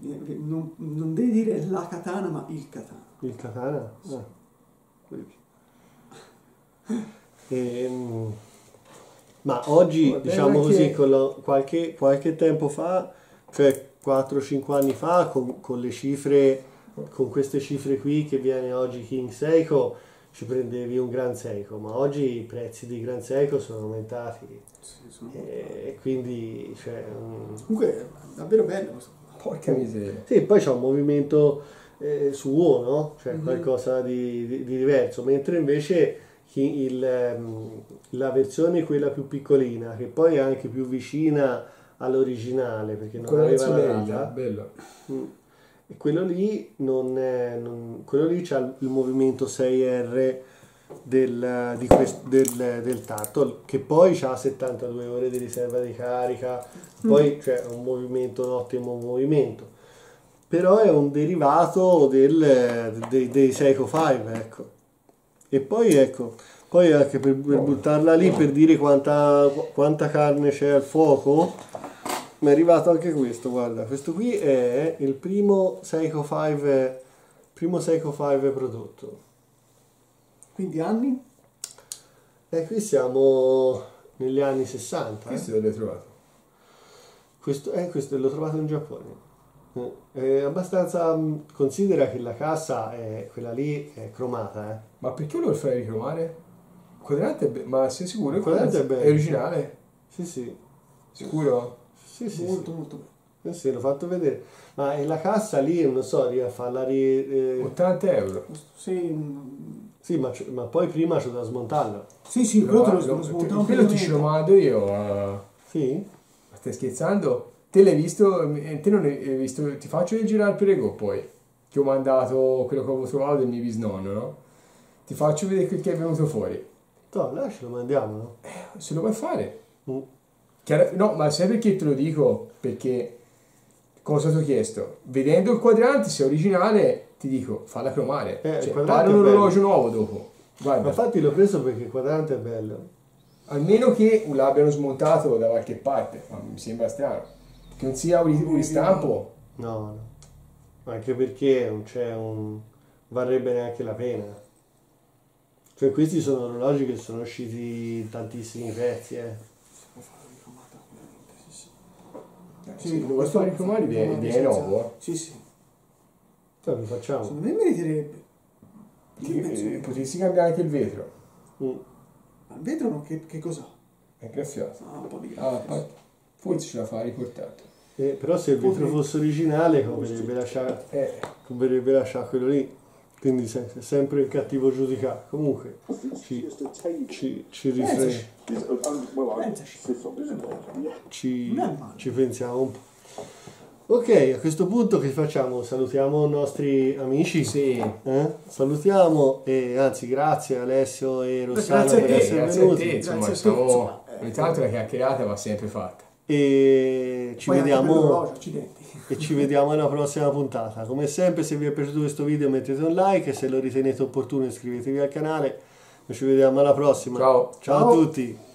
Non, non devi dire la katana, ma il katana. Il katana? Ah. Vedi. Ehm, ma oggi, Guarda, diciamo così, con lo- qualche, qualche tempo fa, cioè 4-5 anni fa, con, con le cifre, con queste cifre qui che viene oggi King Seiko, ci prendevi un Gran Seiko, ma oggi i prezzi di Gran Seiko sono aumentati Sì, sono- e quindi, cioè, mm, Comunque è davvero bello questo. Porca miseria. sì, poi c'è un movimento eh, suo, no? Cioè Mhm. qualcosa di, di- di diverso, mentre invece chi- il, ehm, la versione quella più piccolina, che poi è anche più vicina all'originale, perché non Quella aveva la data, bello. mm, e quello lì non è, non- quello lì c'ha il movimento 6R del, di quest- del, del tatto che poi ha 72 ore di riserva di carica poi c'è un movimento un ottimo movimento. Però è un derivato del, dei, dei Seiko 5 ecco. E poi ecco poi anche per, per buttarla lì per dire quanta, quanta carne c'è al fuoco mi è arrivato anche questo guarda questo qui è il primo Seiko 5 primo Seiko 5 prodotto Quindi anni? e qui siamo negli anni 60 eh. Questo dove l'hai trovato? Questo, eh, questo l'ho trovato in Giappone. Eh, È abbastanza. mh, Considera che la cassa è quella lì è cromata, eh. Ma perché lo fai ricromare? Il quadrante è be- Ma sei sicuro? Il quadrante è bello. È originale? Sì, sì. Sicuro? Sì, sì, molto sì. molto bello. Eh sì, l'ho fatto vedere. Ma è la cassa lì, non so, devi farla ri... eh, 80 euro. Sì, mm, Sì, ma, ma poi prima c'è da smontarla. sì, sì, quello te lo, Lo- lo smontavo quello ti ce lo mando io. eh. Sì? Ma stai scherzando? Te l'hai visto? eh, Te non hai visto? Ti faccio girare il prego poi. Che ho mandato quello che avevo trovato del mio bisnonno, no? Ti faccio vedere quel che è venuto fuori. No, là ce lo mandiamo, no? Se lo vuoi fare. Mm. Chiara- No, ma sai perché te lo dico? Perché cosa ti ho chiesto? Vedendo il quadrante, se è originale, ti dico, falla cromare. Eh, cioè, pare un orologio nuovo dopo. Ma Guarda, infatti l'ho preso perché il quadrante è bello. almeno che l'abbiano smontato da qualche parte, ma mi sembra strano. Che non sia un, ristampo. No, no. Anche perché non c'è un... varrebbe neanche la pena. Cioè questi sono orologi che sono usciti tantissimi pezzi, eh. Si può fare la ricamata, ovviamente, sì, sì. Se lo vuoi fare ricromare, viene, viene nuovo. eh. Sì, sì. Cioè, lo facciamo. Secondo me meriterebbe. Io eh, Potresti cambiare anche il vetro. Mm. Ma il vetro no, che, che cos'ha? È graffiato. Ah, un po' di Ah, grafica. pa- forse ce la fa riportato. Eh, però se il vetro fosse originale converrebbe lasciare, Eh, converrebbe lasciare quello lì. Quindi se- se- sempre il cattivo giudicare. Comunque ci, ci, ci, rifre- ci, ci pensiamo un po'. Ok, a questo punto che facciamo? Salutiamo i nostri amici. sì. Eh? Salutiamo e anzi grazie Alessio e Rossano Grazie a per te, essere grazie a venuti te, insomma, Grazie a te, insomma, eh. ogni tanto la chiacchierata va sempre fatta. e ci Poi vediamo. E ci vediamo alla prossima puntata. Come sempre se vi è piaciuto questo video mettete un like e se lo ritenete opportuno iscrivetevi al canale. Noi ci vediamo alla prossima. Ciao. Ciao a Ciao. tutti.